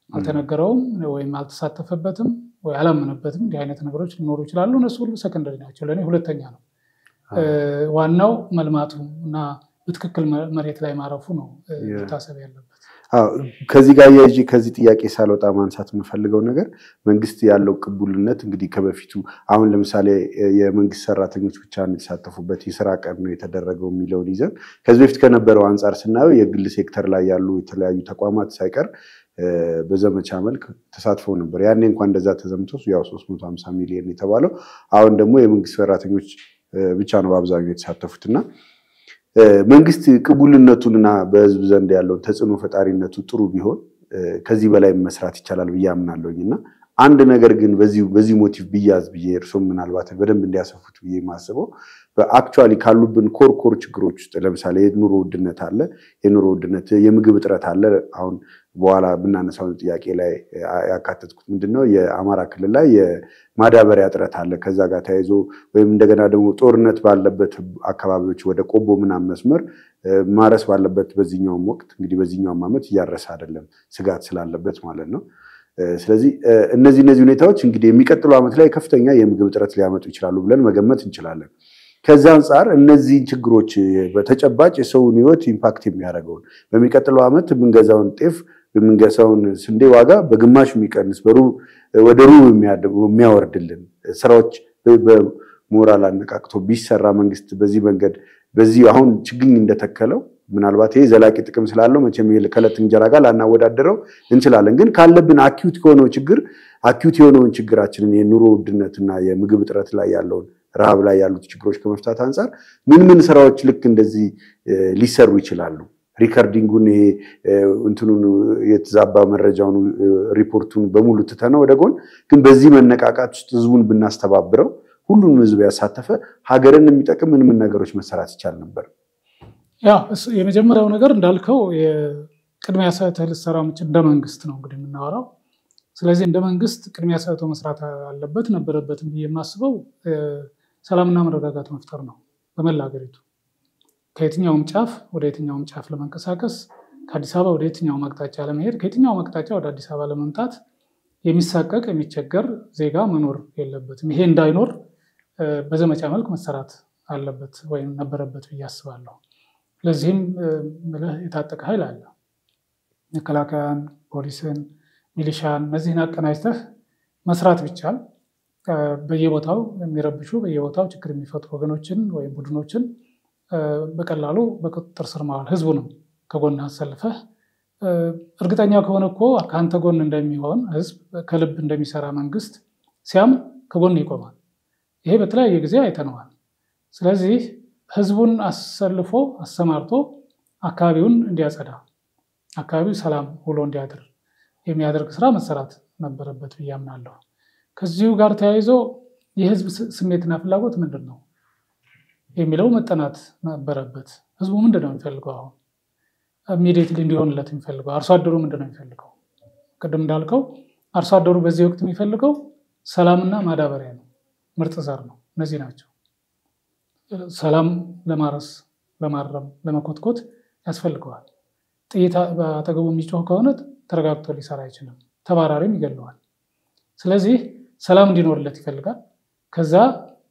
አልተነገረውም ወይም አልተሳተፈበትም ወይ አላመነበትም። እንዲህ አይነት ነገሮች ሊኖሩ ይችላሉ። እነሱ ሁሉ secondary ናቸው። ለእኔ ሁለተኛ ነው። ዋናው መልማቱ እና በትክክል መሬት ላይ ማረፉ ነው መታሰብ ያለበት። ከዚህ ጋር የጂ ከዚህ ጥያቄ ሳልወጣ ማንሳት የምፈልገው ነገር መንግስት ያለው ቅቡልነት እንግዲህ ከበፊቱ አሁን ለምሳሌ የመንግስት ሰራተኞች ብቻ የተሳተፉበት የስራ ቀን ነው የተደረገው የሚለውን ይዘን ከዚህ በፊት ከነበረው አንጻር ስናየው የግል ሴክተር ላይ ያሉ የተለያዩ ተቋማት ሳይቀር በዘመቻ መልክ ተሳትፈው ነበር። ያኔ እንኳን እንደዛ ተዘምቶ ያው 350 ሚሊዮን የተባለው አሁን ደግሞ የመንግስት ሰራተኞች ብቻ ነው በአብዛኛው የተሳተፉት እና መንግስት ቅቡልነቱንና በህዝብ ዘንድ ያለውን ተጽዕኖ ፈጣሪነቱ ጥሩ ቢሆን ከዚህ በላይ መስራት ይቻላል ብዬ አምናለሁኝ እና አንድ ነገር ግን በዚህ motive ቢያዝ ብዬ እርሶም ምናልባት በደንብ እንዲያሰፉት ብዬ የማስበው በ actually ካሉብን core core ችግሮች ውስጥ ለምሳሌ የኑሮ ውድነት አለ። የኑሮ ውድነት፣ የምግብ እጥረት አለ። አሁን በኋላ ብናነሳውን ጥያቄ ላይ ያካተትኩት ምንድነው የአማራ ክልል ላይ የማዳበሪያ እጥረት አለ። ከዛ ጋር ተያይዞ ወይም እንደገና ደግሞ ጦርነት ባለበት አካባቢዎች ወደ ቆቦ ምናምን መስመር ማረስ ባለበት በዚህኛውም ወቅት እንግዲህ በዚህኛውም ዓመት እያረሰ አይደለም፣ ስጋት ስላለበት ማለት ነው። ስለዚህ እነዚህ እነዚህ ሁኔታዎች እንግዲህ የሚቀጥለው ዓመት ላይ ከፍተኛ የምግብ እጥረት ሊያመጡ ይችላሉ ብለን መገመት እንችላለን። ከዛ አንጻር እነዚህን ችግሮች በተጨባጭ የሰውን ሕይወት impact የሚያደርገውን በሚቀጥለው ዓመት የምንገዛውን ጤፍ የምንገዛውን ስንዴ ዋጋ በግማሽ የሚቀንስ ወደ ሩብ የሚያወርድልን ስራዎች በሞራል አነቃቅቶ ቢሰራ መንግስት በዚህ መንገድ በዚህ አሁን ችግኝ እንደተከለው ምናልባት ይሄ ዘላቂ ጥቅም ስላለው መቼም ከዕለት እንጀራ ጋር ላናወዳደረው እንችላለን። ግን ካለብን acute ከሆነው ችግር acute የሆነውን ችግራችንን የኑሮ ውድነትና የምግብ እጥረት ላይ ያለውን ረሃብ ላይ ያሉት ችግሮች ከመፍታት አንጻር ምን ምን ስራዎች ልክ እንደዚህ ሊሰሩ ይችላሉ? recording ኡን እንትኑን የተዛባ መረጃውን ሪፖርቱን በሙሉ ትተነው ወደ ጎን ግን በዚህ መነቃቃት ውስጥ ህዝቡን ብናስተባብረው ሁሉንም ህዝብ ያሳተፈ ሀገርን የሚጠቅም ምን ምን ነገሮች መሰራት ይቻል ነበር? ያ የመጀመሪያው ነገር እንዳልከው ቅድሚያ ሰጥተህ ልትሰራ እንደ መንግስት ነው እንግዲህ የምናወራው። ስለዚህ እንደ መንግስት ቅድሚያ ሰጥቶ መስራት አለበት ነበረበትም ብዬ የማስበው ሰላምና መረጋጋት መፍጠር ነው በመላ ሀገሪቱ ከየትኛውም ጫፍ ወደ የትኛውም ጫፍ ለመንቀሳቀስ ከአዲስ አበባ ወደ የትኛውም አቅጣጫ ለመሄድ ከየትኛውም አቅጣጫ ወደ አዲስ አበባ ለመምጣት የሚሳቀቅ የሚቸገር ዜጋ መኖር የለበትም። ይሄ እንዳይኖር በዘመቻ መልክ መሰራት አለበት ወይም ነበረበት ብዬ አስባለሁ። ለዚህም ምልህ የታጠቀ ኃይል አለ። መከላከያን፣ ፖሊስን፣ ሚሊሻን እነዚህን አቀናጅተህ መስራት ቢቻል በየቦታው የሚረብሹ በየቦታው ችግር የሚፈጥሩ ወገኖችን ወይም ቡድኖችን በቀላሉ በቁጥጥር ስር ማዋል ህዝቡንም ከጎን አሰልፈህ እርግጠኛ ከሆነ እኮ ከአንተ ጎን እንደሚሆን ህዝብ ከልብ እንደሚሰራ መንግስት ሲያምን ከጎን ይቆማል። ይሄ በተለያየ ጊዜ አይተነዋል። ስለዚህ ህዝቡን አሰልፎ አሰማርቶ አካባቢውን እንዲያጸዳ፣ አካባቢው ሰላም ውሎ እንዲያድር የሚያደርግ ስራ መሰራት ነበረበት ብዬ አምናለሁ። ከዚሁ ጋር ተያይዞ የህዝብ ስሜትና ፍላጎት ምንድን ነው የሚለው መጠናት ነበረበት። ህዝቡ ምንድን ነው የሚፈልገው? አሁን ኢሚዲየትሊ እንዲሆንለት የሚፈልገው አርሶ አደሩ ምንድን ነው የሚፈልገው? ቅድም እንዳልከው አርሶ አደሩ በዚህ ወቅት የሚፈልገው ሰላምና ማዳበሪያ ነው፣ ምርጥ ዘር ነው። እነዚህ ናቸው። ሰላም ለማረስ፣ ለማረም፣ ለመኮትኮት ያስፈልገዋል። ጥይት በአጠገቡ የሚጮህ ከሆነ ተረጋግቶ ሊሰራ አይችልም። ተባራሪም ይገለዋል። ስለዚህ ሰላም እንዲኖርለት ይፈልጋል። ከዛ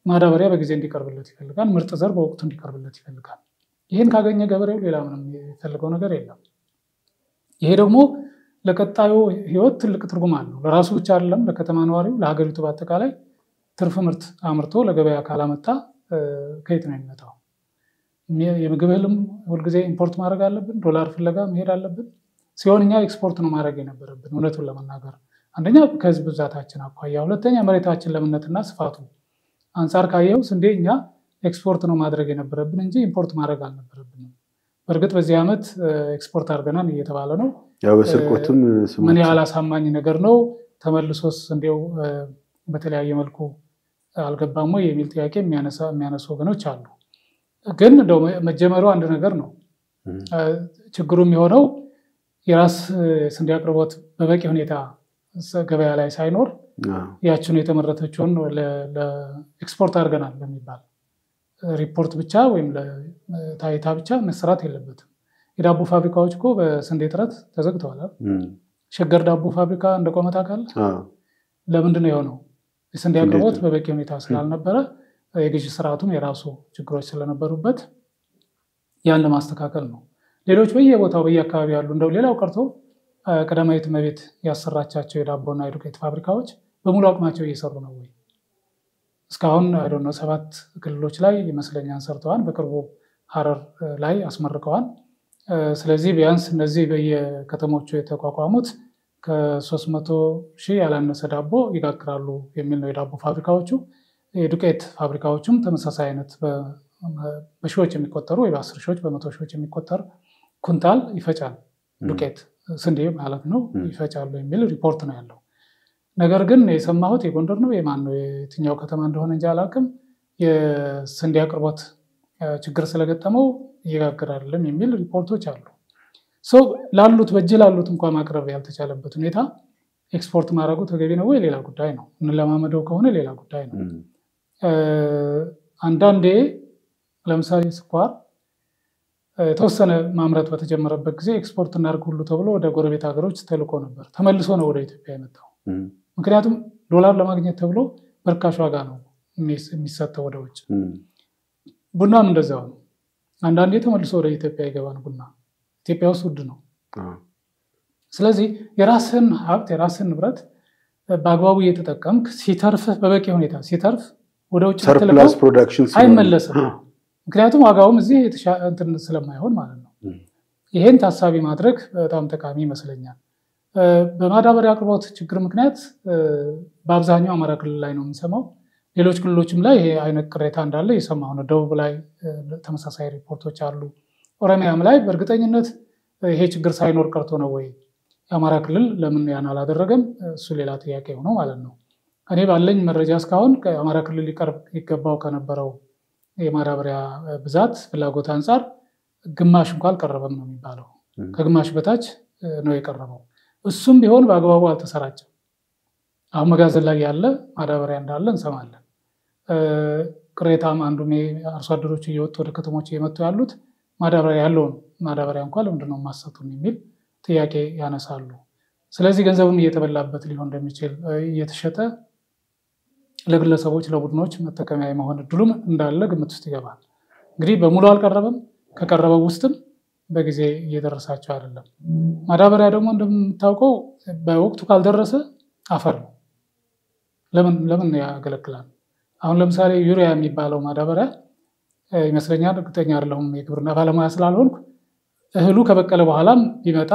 ማዳበሪያ በጊዜ እንዲቀርብለት ይፈልጋል። ምርጥ ዘር በወቅቱ እንዲቀርብለት ይፈልጋል። ይህን ካገኘ ገበሬው ሌላ ምንም የሚፈልገው ነገር የለም። ይሄ ደግሞ ለቀጣዩ ህይወት ትልቅ ትርጉም አለው። ለራሱ ብቻ አይደለም፣ ለከተማ ነዋሪው፣ ለሀገሪቱ በአጠቃላይ ትርፍ ምርት አምርቶ ለገበያ ካላመጣ ከየት ነው የሚመጣው? የምግብ እህልም ሁልጊዜ import ማድረግ አለብን፣ ዶላር ፍለጋ መሄድ አለብን። ሲሆን እኛ ኤክስፖርት ነው ማድረግ የነበረብን እውነቱን ለመናገር አንደኛ ከህዝብ ብዛታችን አኳያ፣ ሁለተኛ መሬታችን ለምነትና ስፋቱ አንጻር ካየው ስንዴ እኛ ኤክስፖርት ነው ማድረግ የነበረብን እንጂ import ማድረግ አልነበረብንም። በእርግጥ በዚህ ዓመት ኤክስፖርት አድርገናል እየተባለ ነው። በስርቆትም ምን ያህል አሳማኝ ነገር ነው? ተመልሶስ እንዲያው በተለያየ መልኩ አልገባም ወይ የሚል ጥያቄ የሚያነሱ ወገኖች አሉ። ግን እንደው መጀመሩ አንድ ነገር ነው። ችግሩ የሚሆነው የራስ ስንዴ አቅርቦት በበቂ ሁኔታ ገበያ ላይ ሳይኖር ያችን የተመረተችውን ለኤክስፖርት አድርገናል በሚባል ሪፖርት ብቻ ወይም ለታይታ ብቻ መሰራት የለበትም። የዳቦ ፋብሪካዎች እኮ በስንዴ እጥረት ተዘግተዋል። ሸገር ዳቦ ፋብሪካ እንደቆመ ታውቃለህ? ለምንድን ነው የሆነው? የስንዴ አቅርቦት በበቂ ሁኔታ ስላልነበረ የግዢ ስርዓቱም የራሱ ችግሮች ስለነበሩበት ያን ለማስተካከል ነው። ሌሎች በየቦታው በየአካባቢ ያሉ እንደው ሌላው ቀርቶ ቀዳማዊት እመቤት ያሰራቻቸው የዳቦና የዱቄት ፋብሪካዎች በሙሉ አቅማቸው እየሰሩ ነው ወይ? እስካሁን አይዶነ ሰባት ክልሎች ላይ ይመስለኛል ሰርተዋል። በቅርቡ ሀረር ላይ አስመርቀዋል። ስለዚህ ቢያንስ እነዚህ በየከተሞቹ የተቋቋሙት ከሶስት መቶ ሺህ ያላነሰ ዳቦ ይጋግራሉ የሚል ነው የዳቦ ፋብሪካዎቹ። የዱቄት ፋብሪካዎቹም ተመሳሳይ አይነት በሺዎች የሚቆጠሩ ወይ በአስር ሺዎች በመቶ ሺዎች የሚቆጠር ኩንታል ይፈጫል ዱቄት ስንዴ ማለት ነው ይፈጫሉ የሚል ሪፖርት ነው ያለው። ነገር ግን የሰማሁት የጎንደር ነው የማን ነው የትኛው ከተማ እንደሆነ እንጂ አላውቅም የስንዴ አቅርቦት ችግር ስለገጠመው እየጋገር አይደለም የሚል ሪፖርቶች አሉ። ላሉት በእጅ ላሉት እንኳ ማቅረብ ያልተቻለበት ሁኔታ ኤክስፖርት ማድረጉ ተገቢ ነው ወይ ሌላ ጉዳይ ነው። እንለማመደው ከሆነ ሌላ ጉዳይ ነው። አንዳንዴ ለምሳሌ ስኳር የተወሰነ ማምረት በተጀመረበት ጊዜ ኤክስፖርት እናድርግ ሁሉ ተብሎ ወደ ጎረቤት ሀገሮች ተልኮ ነበር። ተመልሶ ነው ወደ ኢትዮጵያ የመጣው። ምክንያቱም ዶላር ለማግኘት ተብሎ በርካሽ ዋጋ ነው የሚሰጠው ወደ ውጭ። ቡናም እንደዚያው ነው። አንዳንዴ ተመልሶ ወደ ኢትዮጵያ ይገባል ቡና። ኢትዮጵያ ውስጥ ውድ ነው። ስለዚህ የራስህን ሀብት የራስህን ንብረት በአግባቡ እየተጠቀምክ ሲተርፍህ በበቂ ሁኔታ ሲተርፍ ወደ ውጭ አይመለስም። ምክንያቱም ዋጋውም እዚህ ስለማይሆን ማለት ነው። ይሄን ታሳቢ ማድረግ በጣም ጠቃሚ ይመስለኛል። በማዳበሪያ አቅርቦት ችግር ምክንያት በአብዛኛው አማራ ክልል ላይ ነው የምንሰማው። ሌሎች ክልሎችም ላይ ይሄ አይነት ቅሬታ እንዳለ የሰማሁ ነው። ደቡብ ላይ ተመሳሳይ ሪፖርቶች አሉ። ኦሮሚያም ላይ በእርግጠኝነት ይሄ ችግር ሳይኖር ቀርቶ ነው ወይ የአማራ ክልል ለምን ያን አላደረገም? እሱ ሌላ ጥያቄ ሆኖ ማለት ነው። እኔ ባለኝ መረጃ እስካሁን ከአማራ ክልል ሊቀርብ ይገባው ከነበረው የማዳበሪያ ብዛት ፍላጎት አንጻር ግማሽ እንኳ አልቀረበም ነው የሚባለው። ከግማሽ በታች ነው የቀረበው። እሱም ቢሆን በአግባቡ አልተሰራጨም። አሁን መጋዘን ላይ ያለ ማዳበሪያ እንዳለ እንሰማለን። ቅሬታም አንዱ አርሶ አደሮች እየወጡ ወደ ከተሞች እየመጡ ያሉት ማዳበሪያ ያለውን ማዳበሪያ እንኳ ለምንድነው የማሰጡን የሚል ጥያቄ ያነሳሉ። ስለዚህ ገንዘብም እየተበላበት ሊሆን እንደሚችል እየተሸጠ ለግለሰቦች ለቡድኖች መጠቀሚያ የመሆን እድሉም እንዳለ ግምት ውስጥ ይገባል። እንግዲህ በሙሉ አልቀረበም። ከቀረበው ውስጥም በጊዜ እየደረሳቸው አይደለም። ማዳበሪያ ደግሞ እንደምታውቀው በወቅቱ ካልደረሰ አፈር ነው። ለምን ለምን ያገለግላል? አሁን ለምሳሌ ዩሪያ የሚባለው ማዳበሪያ ይመስለኛል፣ እርግጠኛ አይደለሁም የግብርና ባለሙያ ስላልሆንኩ እህሉ ከበቀለ በኋላም ቢመጣ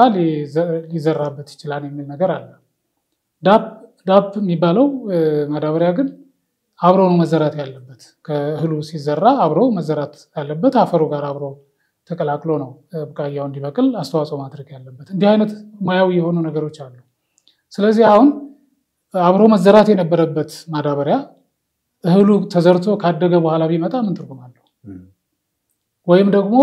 ሊዘራበት ይችላል የሚል ነገር አለ። ዳፕ የሚባለው ማዳበሪያ ግን አብሮ ነው መዘራት ያለበት። ከእህሉ ሲዘራ አብሮ መዘራት ያለበት አፈሩ ጋር አብሮ ተቀላቅሎ ነው ቡቃያው እንዲበቅል አስተዋጽኦ ማድረግ ያለበት። እንዲህ አይነት ሙያዊ የሆኑ ነገሮች አሉ። ስለዚህ አሁን አብሮ መዘራት የነበረበት ማዳበሪያ እህሉ ተዘርቶ ካደገ በኋላ ቢመጣ ምን ትርጉም አለው? ወይም ደግሞ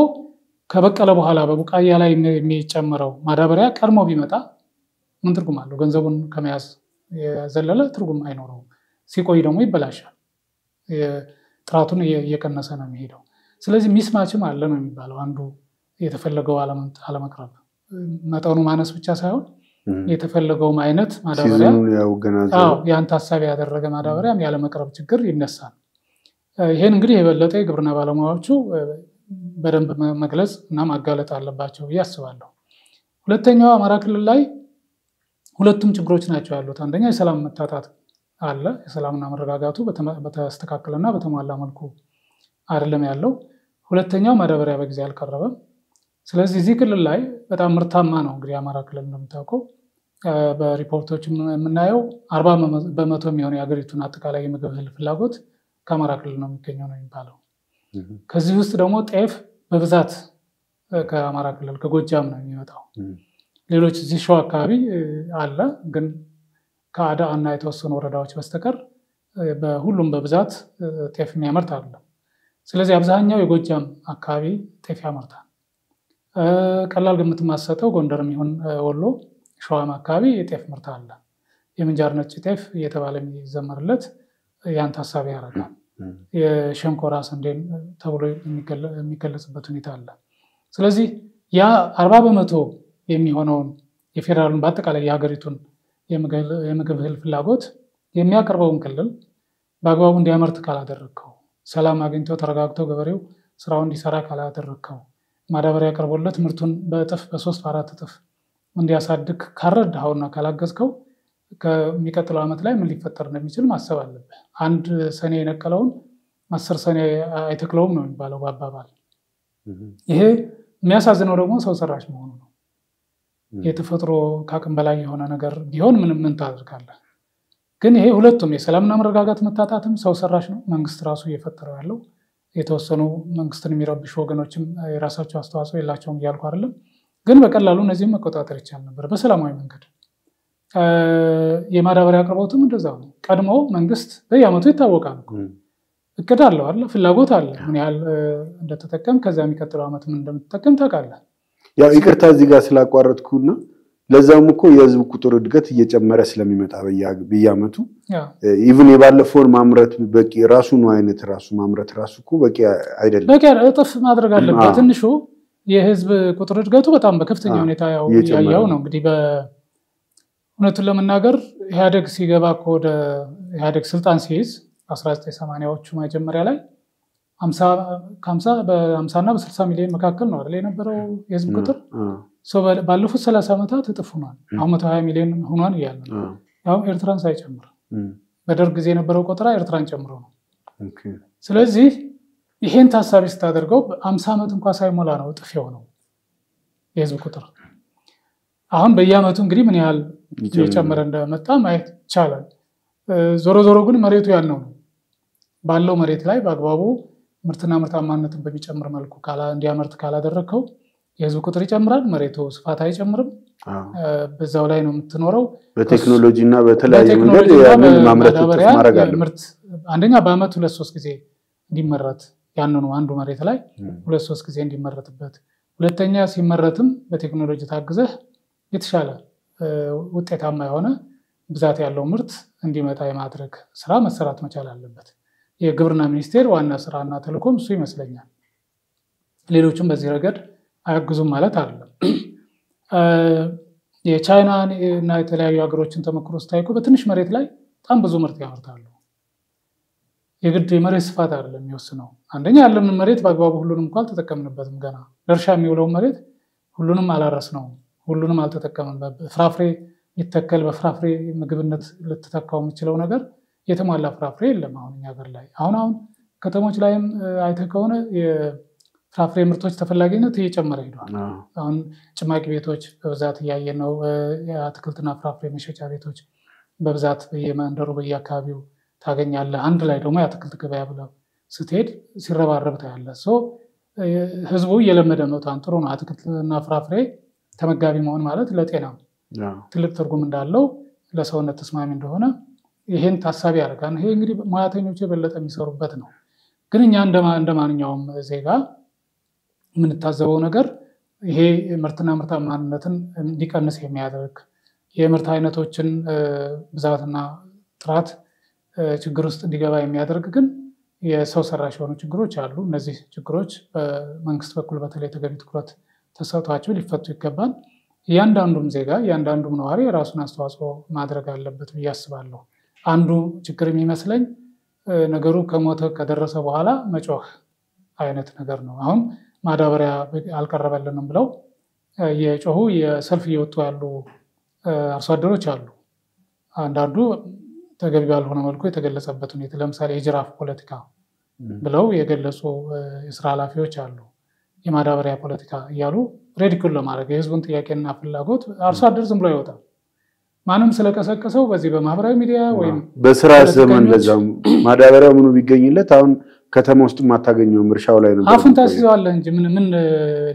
ከበቀለ በኋላ በቡቃያ ላይ የሚጨምረው ማዳበሪያ ቀድሞ ቢመጣ ምን ትርጉም አለው? ገንዘቡን ከመያዝ የዘለለ ትርጉም አይኖረውም። ሲቆይ ደግሞ ይበላሻል። ጥራቱን እየቀነሰ ነው የሚሄደው። ስለዚህ ሚስማችም አለ ነው የሚባለው። አንዱ የተፈለገው አለመቅረብ መጠኑ ማነስ ብቻ ሳይሆን የተፈለገውም አይነት ማዳበሪያ ያን ታሳቢ ያደረገ ማዳበሪያም ያለመቅረብ ችግር ይነሳል። ይሄን እንግዲህ የበለጠ የግብርና ባለሙያዎቹ በደንብ መግለጽ እና ማጋለጥ አለባቸው ብዬ አስባለሁ። ሁለተኛው አማራ ክልል ላይ ሁለቱም ችግሮች ናቸው ያሉት። አንደኛ የሰላም መታጣት አለ። የሰላምና መረጋጋቱ በተስተካከለና በተሟላ መልኩ አይደለም ያለው። ሁለተኛው ማዳበሪያ በጊዜ አልቀረበም። ስለዚህ እዚህ ክልል ላይ በጣም ምርታማ ነው። እንግዲህ አማራ ክልል እንደምታውቀው በሪፖርቶች የምናየው አርባ በመቶ የሚሆነ የሀገሪቱን አጠቃላይ የምግብ እህል ፍላጎት ከአማራ ክልል ነው የሚገኘው ነው የሚባለው። ከዚህ ውስጥ ደግሞ ጤፍ በብዛት ከአማራ ክልል ከጎጃም ነው የሚመጣው። ሌሎች እዚህ ሸዋ አካባቢ አለ፣ ግን ከአዳ እና የተወሰኑ ወረዳዎች በስተቀር በሁሉም በብዛት ጤፍ የሚያመርት አለ። ስለዚህ አብዛኛው የጎጃም አካባቢ ጤፍ ያመርታል። ቀላል ግምት የማሰጠው ጎንደርም ይሁን ወሎ፣ ሸዋም አካባቢ የጤፍ ምርት አለ። የምንጃር ነጭ ጤፍ እየተባለ የሚዘመርለት ያን ታሳቢ ያደርጋል። የሸንኮራ ስንዴን ተብሎ የሚገለጽበት ሁኔታ አለ። ስለዚህ ያ አርባ በመቶ የሚሆነውን የፌዴራሉን በአጠቃላይ የሀገሪቱን የምግብ እህል ፍላጎት የሚያቀርበውን ክልል በአግባቡ እንዲያመርት ካላደረግከው፣ ሰላም አግኝቶ ተረጋግቶ ገበሬው ስራውን እንዲሰራ ካላደረግከው፣ ማዳበሪያ ቀርቦለት ምርቱን በእጥፍ በሶስት በአራት እጥፍ እንዲያሳድግ ካረዳኸውና ካላገዝከው ከሚቀጥለው ዓመት ላይ ምን ሊፈጠር እንደሚችል ማሰብ አለብህ። አንድ ሰኔ የነቀለውን አስር ሰኔ አይተክለውም ነው የሚባለው በአባባል። ይሄ የሚያሳዝነው ደግሞ ሰው ሰራሽ መሆኑ ነው። የተፈጥሮ ከአቅም በላይ የሆነ ነገር ቢሆን ምንም ምን ታደርጋለህ? ግን ይሄ ሁለቱም የሰላምና መረጋጋት መታጣትም ሰው ሰራሽ ነው፣ መንግስት ራሱ እየፈጠረው ያለው የተወሰኑ መንግስትን የሚረብሹ ወገኖችም የራሳቸው አስተዋጽኦ የላቸውም እያልኩ አይደለም። ግን በቀላሉ እነዚህም መቆጣጠር ይቻል ነበር በሰላማዊ መንገድ። የማዳበሪያ አቅርቦትም እንደዛው ነው። ቀድሞ መንግስት በየዓመቱ ይታወቃል፣ እቅድ አለው አለ፣ ፍላጎት አለ፣ ምን ያህል እንደተጠቀም ከዚያ የሚቀጥለው ዓመት ምን እንደምትጠቀም ታውቃለህ። ያው ይቅርታ እዚህ ጋር ስላቋረጥኩና ለዛውም እኮ የህዝብ ቁጥር እድገት እየጨመረ ስለሚመጣ በየዓመቱ even የባለፈውን ማምረት በቂ ራሱን አይነት ራሱ ማምረት ራሱ እኮ በቂ አይደለም። በቂ እጥፍ ማድረግ አለበት። ትንሹ የህዝብ ቁጥር እድገቱ በጣም በከፍተኛ ሁኔታ ያው ነው እንግዲህ እውነቱን ለመናገር ኢህአዴግ ሲገባ ወደ ኢህአዴግ ስልጣን ሲይዝ 1980ዎቹ መጀመሪያ ላይ በ50 እና በ60 ሚሊዮን መካከል ነው አይደል የነበረው የህዝብ ቁጥር። ባለፉት 30 ዓመታት እጥፍ ሆኗል። አሁን 120 ሚሊዮን ሆኗን እያለ ነው። ያው ኤርትራን ሳይጨምር በደርግ ጊዜ የነበረው ቆጠራ ኤርትራን ጨምሮ ነው። ስለዚህ ይሄን ታሳቢ ስታደርገው አምሳ ዓመት እንኳ ሳይሞላ ነው እጥፍ የሆነው የህዝብ ቁጥር። አሁን በየዓመቱ እንግዲህ ምን ያህል እየጨመረ እንደመጣ ማየት ይቻላል። ዞሮ ዞሮ ግን መሬቱ ያልነው ነው። ባለው መሬት ላይ በአግባቡ ምርትና ምርታማነትን በሚጨምር መልኩ እንዲያመርት ካላደረግከው የህዝብ ቁጥር ይጨምራል፣ መሬቱ ስፋት አይጨምርም። በዛው ላይ ነው የምትኖረው። በቴክኖሎጂ እና በተለያየ መንገድ ያንን ማምረት ማድረግ አለ። ምርት አንደኛ በአመት ሁለት ሶስት ጊዜ እንዲመረት ያንኑ አንዱ መሬት ላይ ሁለት ሶስት ጊዜ እንዲመረትበት፣ ሁለተኛ ሲመረትም በቴክኖሎጂ ታግዘህ የተሻለ ውጤታማ የሆነ ብዛት ያለው ምርት እንዲመጣ የማድረግ ስራ መሰራት መቻል አለበት። የግብርና ሚኒስቴር ዋና ስራና ተልእኮም እሱ ይመስለኛል። ሌሎችም በዚህ ረገድ አያግዙም ማለት አይደለም። የቻይና እና የተለያዩ ሀገሮችን ተሞክሮ ስታይ እኮ በትንሽ መሬት ላይ በጣም ብዙ ምርት ያመርታሉ። የግድ የመሬት ስፋት አይደለም የሚወስነው። አንደኛ ያለንን መሬት በአግባቡ ሁሉንም እንኳ አልተጠቀምንበትም። ገና ለእርሻ የሚውለውን መሬት ሁሉንም አላረስነውም፣ ሁሉንም አልተጠቀምንበት። ፍራፍሬ ይተከል በፍራፍሬ ምግብነት ልትተካው የምችለው ነገር የተሟላ ፍራፍሬ የለም አሁን እኛ ሀገር ላይ። አሁን አሁን ከተሞች ላይም አይተህ ከሆነ የፍራፍሬ ምርቶች ተፈላጊነት እየጨመረ ሄደዋል። አሁን ጭማቂ ቤቶች በብዛት እያየን ነው። የአትክልትና ፍራፍሬ መሸጫ ቤቶች በብዛት በየመንደሩ በየአካባቢው ታገኛለህ። አንድ ላይ ደግሞ የአትክልት ገበያ ብለው ስትሄድ ሲረባረብ ታያለህ። ህዝቡ እየለመደ መውጣን ጥሩ ነው። አትክልትና ፍራፍሬ ተመጋቢ መሆን ማለት ለጤና ትልቅ ትርጉም እንዳለው ለሰውነት ተስማሚ እንደሆነ ይሄን ታሳቢ ያደርጋል። ይሄ እንግዲህ ሙያተኞቹ የበለጠ የሚሰሩበት ነው። ግን እኛ እንደ ማንኛውም ዜጋ የምንታዘበው ነገር ይሄ ምርትና ምርታማነትን እንዲቀንስ የሚያደርግ የምርት አይነቶችን ብዛትና ጥራት ችግር ውስጥ እንዲገባ የሚያደርግ ግን የሰው ሰራሽ የሆኑ ችግሮች አሉ። እነዚህ ችግሮች በመንግስት በኩል በተለይ ተገቢ ትኩረት ተሰጥቷቸው ሊፈቱ ይገባል። እያንዳንዱም ዜጋ እያንዳንዱም ነዋሪ የራሱን አስተዋጽኦ ማድረግ አለበት ብዬ አስባለሁ። አንዱ ችግር የሚመስለኝ ነገሩ ከሞተ ከደረሰ በኋላ መጮህ አይነት ነገር ነው። አሁን ማዳበሪያ አልቀረበልንም ብለው የጮሁ የሰልፍ እየወጡ ያሉ አርሶ አደሮች አሉ። አንዳንዱ ተገቢ ባልሆነ መልኩ የተገለጸበት ሁኔታ ለምሳሌ የጅራፍ ፖለቲካ ብለው የገለጹ የስራ ኃላፊዎች አሉ። የማዳበሪያ ፖለቲካ እያሉ ሬዲኩል ለማድረግ የህዝቡን ጥያቄና ፍላጎት አርሶ አደር ዝም ብሎ አይወጣም። ማንም ስለቀሰቀሰው በዚህ በማህበራዊ ሚዲያ ወይም በስራ ዘመን ለዛ ማዳበሪያ ምኑ ቢገኝለት አሁን ከተማ ውስጥ የማታገኘውም እርሻው ላይ ነበር። አፉን ታስይዘዋለህ እንጂ ምን ምን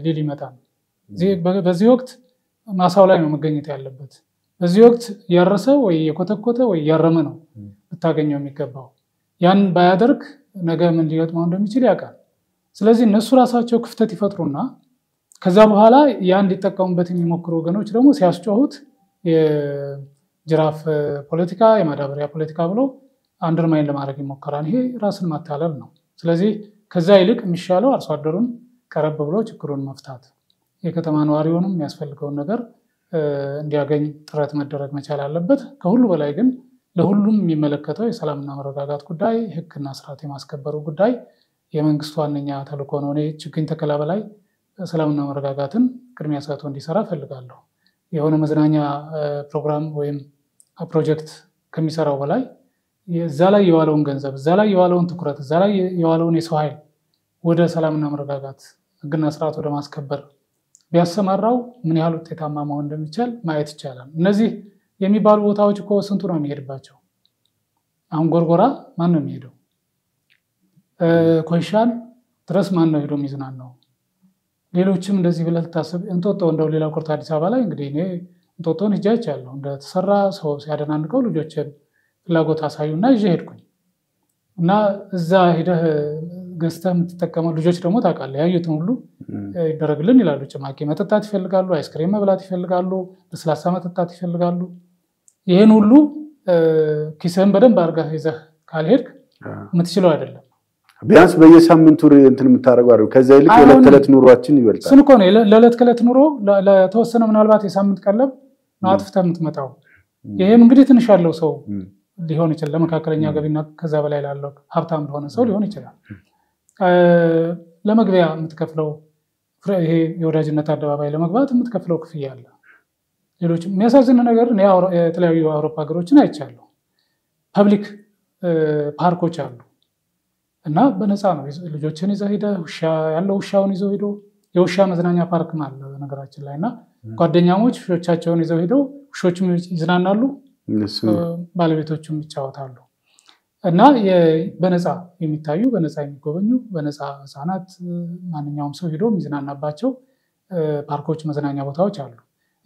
ሊል ይመጣል? በዚህ ወቅት ማሳው ላይ ነው መገኘት ያለበት። በዚህ ወቅት እያረሰ ወይ የኮተኮተ ወይ እያረመ ነው ልታገኘው የሚገባው። ያን ባያደርግ ነገ ምን ሊገጥመው እንደሚችል ያውቃል። ስለዚህ እነሱ ራሳቸው ክፍተት ይፈጥሩና ከዛ በኋላ ያ እንዲጠቀሙበት የሚሞክሩ ወገኖች ደግሞ ሲያስጮሁት የጅራፍ ፖለቲካ፣ የማዳበሪያ ፖለቲካ ብለው አንድርማይን ለማድረግ ይሞከራል። ይሄ ራስን ማታለል ነው። ስለዚህ ከዛ ይልቅ የሚሻለው አርሶ አደሩን ቀረብ ብሎ ችግሩን መፍታት፣ የከተማ ነዋሪውንም የሚያስፈልገውን ነገር እንዲያገኝ ጥረት መደረግ መቻል አለበት። ከሁሉ በላይ ግን ለሁሉም የሚመለከተው የሰላምና መረጋጋት ጉዳይ፣ ሕግና ስርዓት የማስከበሩ ጉዳይ የመንግስት ዋነኛ ተልእኮ ነው። እኔ ችግኝ ተከላ በላይ ሰላምና መረጋጋትን ቅድሚያ ሰጥቶ እንዲሰራ እፈልጋለሁ። የሆነ መዝናኛ ፕሮግራም ወይም ፕሮጀክት ከሚሰራው በላይ እዛ ላይ የዋለውን ገንዘብ፣ እዛ ላይ የዋለውን ትኩረት፣ እዛ ላይ የዋለውን የሰው ኃይል ወደ ሰላምና መረጋጋት ሕግና ስርዓት ወደ ማስከበር ቢያሰማራው ምን ያህል ውጤታማ መሆን እንደሚቻል ማየት ይቻላል። እነዚህ የሚባሉ ቦታዎች እኮ ስንቱ ነው የሚሄድባቸው? አሁን ጎርጎራ ማን ነው የሚሄደው? ኮይሻን ድረስ ማን ነው ሄዶ የሚዝናናው? ሌሎችም እንደዚህ ብለህ ልታስብ እንጦጦ እንደው ሌላ ቁርጥ አዲስ አበባ ላይ እንግዲህ እኔ እንጦጦን ሂጄ አይቻለሁ። እንደተሰራ ሰው ሲያደናንቀው ልጆችን ፍላጎት አሳዩና ይዤ ሄድኩኝ እና እዛ ሂደህ ገዝተህ የምትጠቀመው ልጆች ደግሞ ታውቃለህ፣ ያዩትን ሁሉ ይደረግልን ይላሉ። ጭማቂ መጠጣት ይፈልጋሉ፣ አይስክሬም መብላት ይፈልጋሉ፣ ለስላሳ መጠጣት ይፈልጋሉ። ይህን ሁሉ ኪስህን በደንብ አድርገህ ይዘህ ካልሄድክ የምትችለው አይደለም። ቢያንስ በየሳምንቱ እንትን የምታደርገው አይደለም። ከዛ ይልቅ የዕለት ተዕለት ኑሯችን ይበልጣል። እሱን እኮ ነው ለዕለት ከዕለት ኑሮ ለተወሰነ ምናልባት የሳምንት ቀለብ ነው አጥፍተህ የምትመጣው። ይህም እንግዲህ ትንሽ ያለው ሰው ሊሆን ይችላል። ለመካከለኛ ገቢና ከዛ በላይ ላለው ሀብታም ለሆነ ሰው ሊሆን ይችላል። ለመግቢያ የምትከፍለው ይሄ የወዳጅነት አደባባይ ለመግባት የምትከፍለው ክፍያ አለ። ሌሎችም የሚያሳዝን ነገር የተለያዩ የአውሮፓ ሀገሮችን አይቻለሁ። ፐብሊክ ፓርኮች አሉ እና በነፃ ነው ልጆችን ይዘው ሄደህ ውሻ ያለው ውሻውን ይዘው ሄዶ የውሻ መዝናኛ ፓርክም አለ ነገራችን ላይ እና ጓደኛሞች ውሾቻቸውን ይዘው ሄደው ውሾችም ይዝናናሉ፣ ባለቤቶቹም ይጫወታሉ። እና በነፃ የሚታዩ በነፃ የሚጎበኙ በነፃ ህፃናት ማንኛውም ሰው ሄዶ የሚዝናናባቸው ፓርኮች፣ መዝናኛ ቦታዎች አሉ።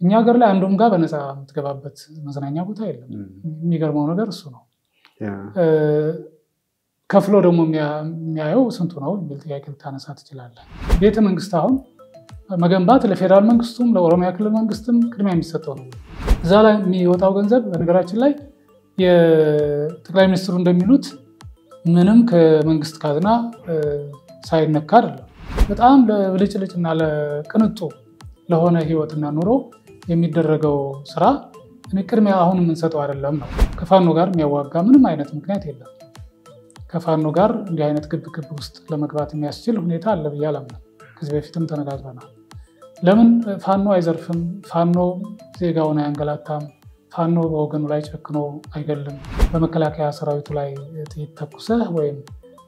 እኛ ሀገር ላይ አንዱም ጋር በነፃ የምትገባበት መዝናኛ ቦታ የለም። የሚገርመው ነገር እሱ ነው። ከፍሎ ደግሞ የሚያየው ስንቱ ነው የሚል ጥያቄ ልታነሳ ትችላለህ። ቤተ መንግስት አሁን መገንባት ለፌዴራል መንግስቱም ለኦሮሚያ ክልል መንግስትም ቅድሚያ የሚሰጠው ነው። እዛ ላይ የሚወጣው ገንዘብ በነገራችን ላይ የጠቅላይ ሚኒስትሩ እንደሚሉት ምንም ከመንግስት ካዝና ሳይነካ አይደለም። በጣም ለብልጭልጭ እና ለቅንጡ ለሆነ ህይወትና ኑሮ የሚደረገው ስራ ቅድሚያ አሁን የምንሰጠው አይደለም ነው። ከፋኖ ጋር የሚያዋጋ ምንም አይነት ምክንያት የለም። ከፋኖ ጋር እንዲህ አይነት ግብ ግብ ውስጥ ለመግባት የሚያስችል ሁኔታ አለ ብዬ አላምንም። ከዚህ በፊትም ተነጋግረናል። ለምን ፋኖ አይዘርፍም? ፋኖ ዜጋውን አያንገላታም? ፋኖ በወገኑ ላይ ጨክኖ አይገልም? በመከላከያ ሰራዊቱ ላይ ጥይት ተኩሰህ ወይም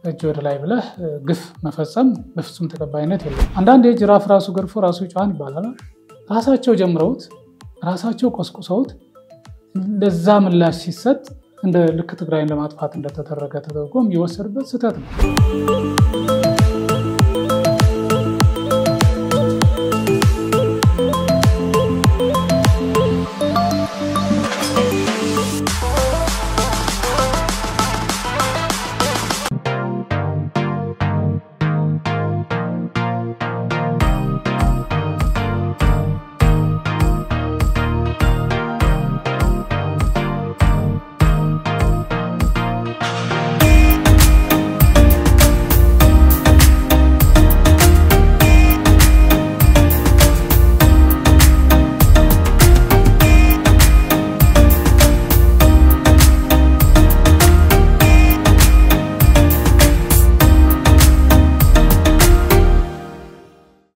እጅ ወደ ላይ ብለህ ግፍ መፈጸም በፍጹም ተቀባይነት የለም። አንዳንድ የጅራፍ ራሱ ገርፎ ራሱ ይጮሃል ይባላል። ራሳቸው ጀምረውት ራሳቸው ቆስቁሰውት ለዛ ምላሽ ሲሰጥ እንደ ልክ ትግራይን ለማጥፋት እንደተደረገ ተደርጎ የሚወሰድበት ስህተት ነው።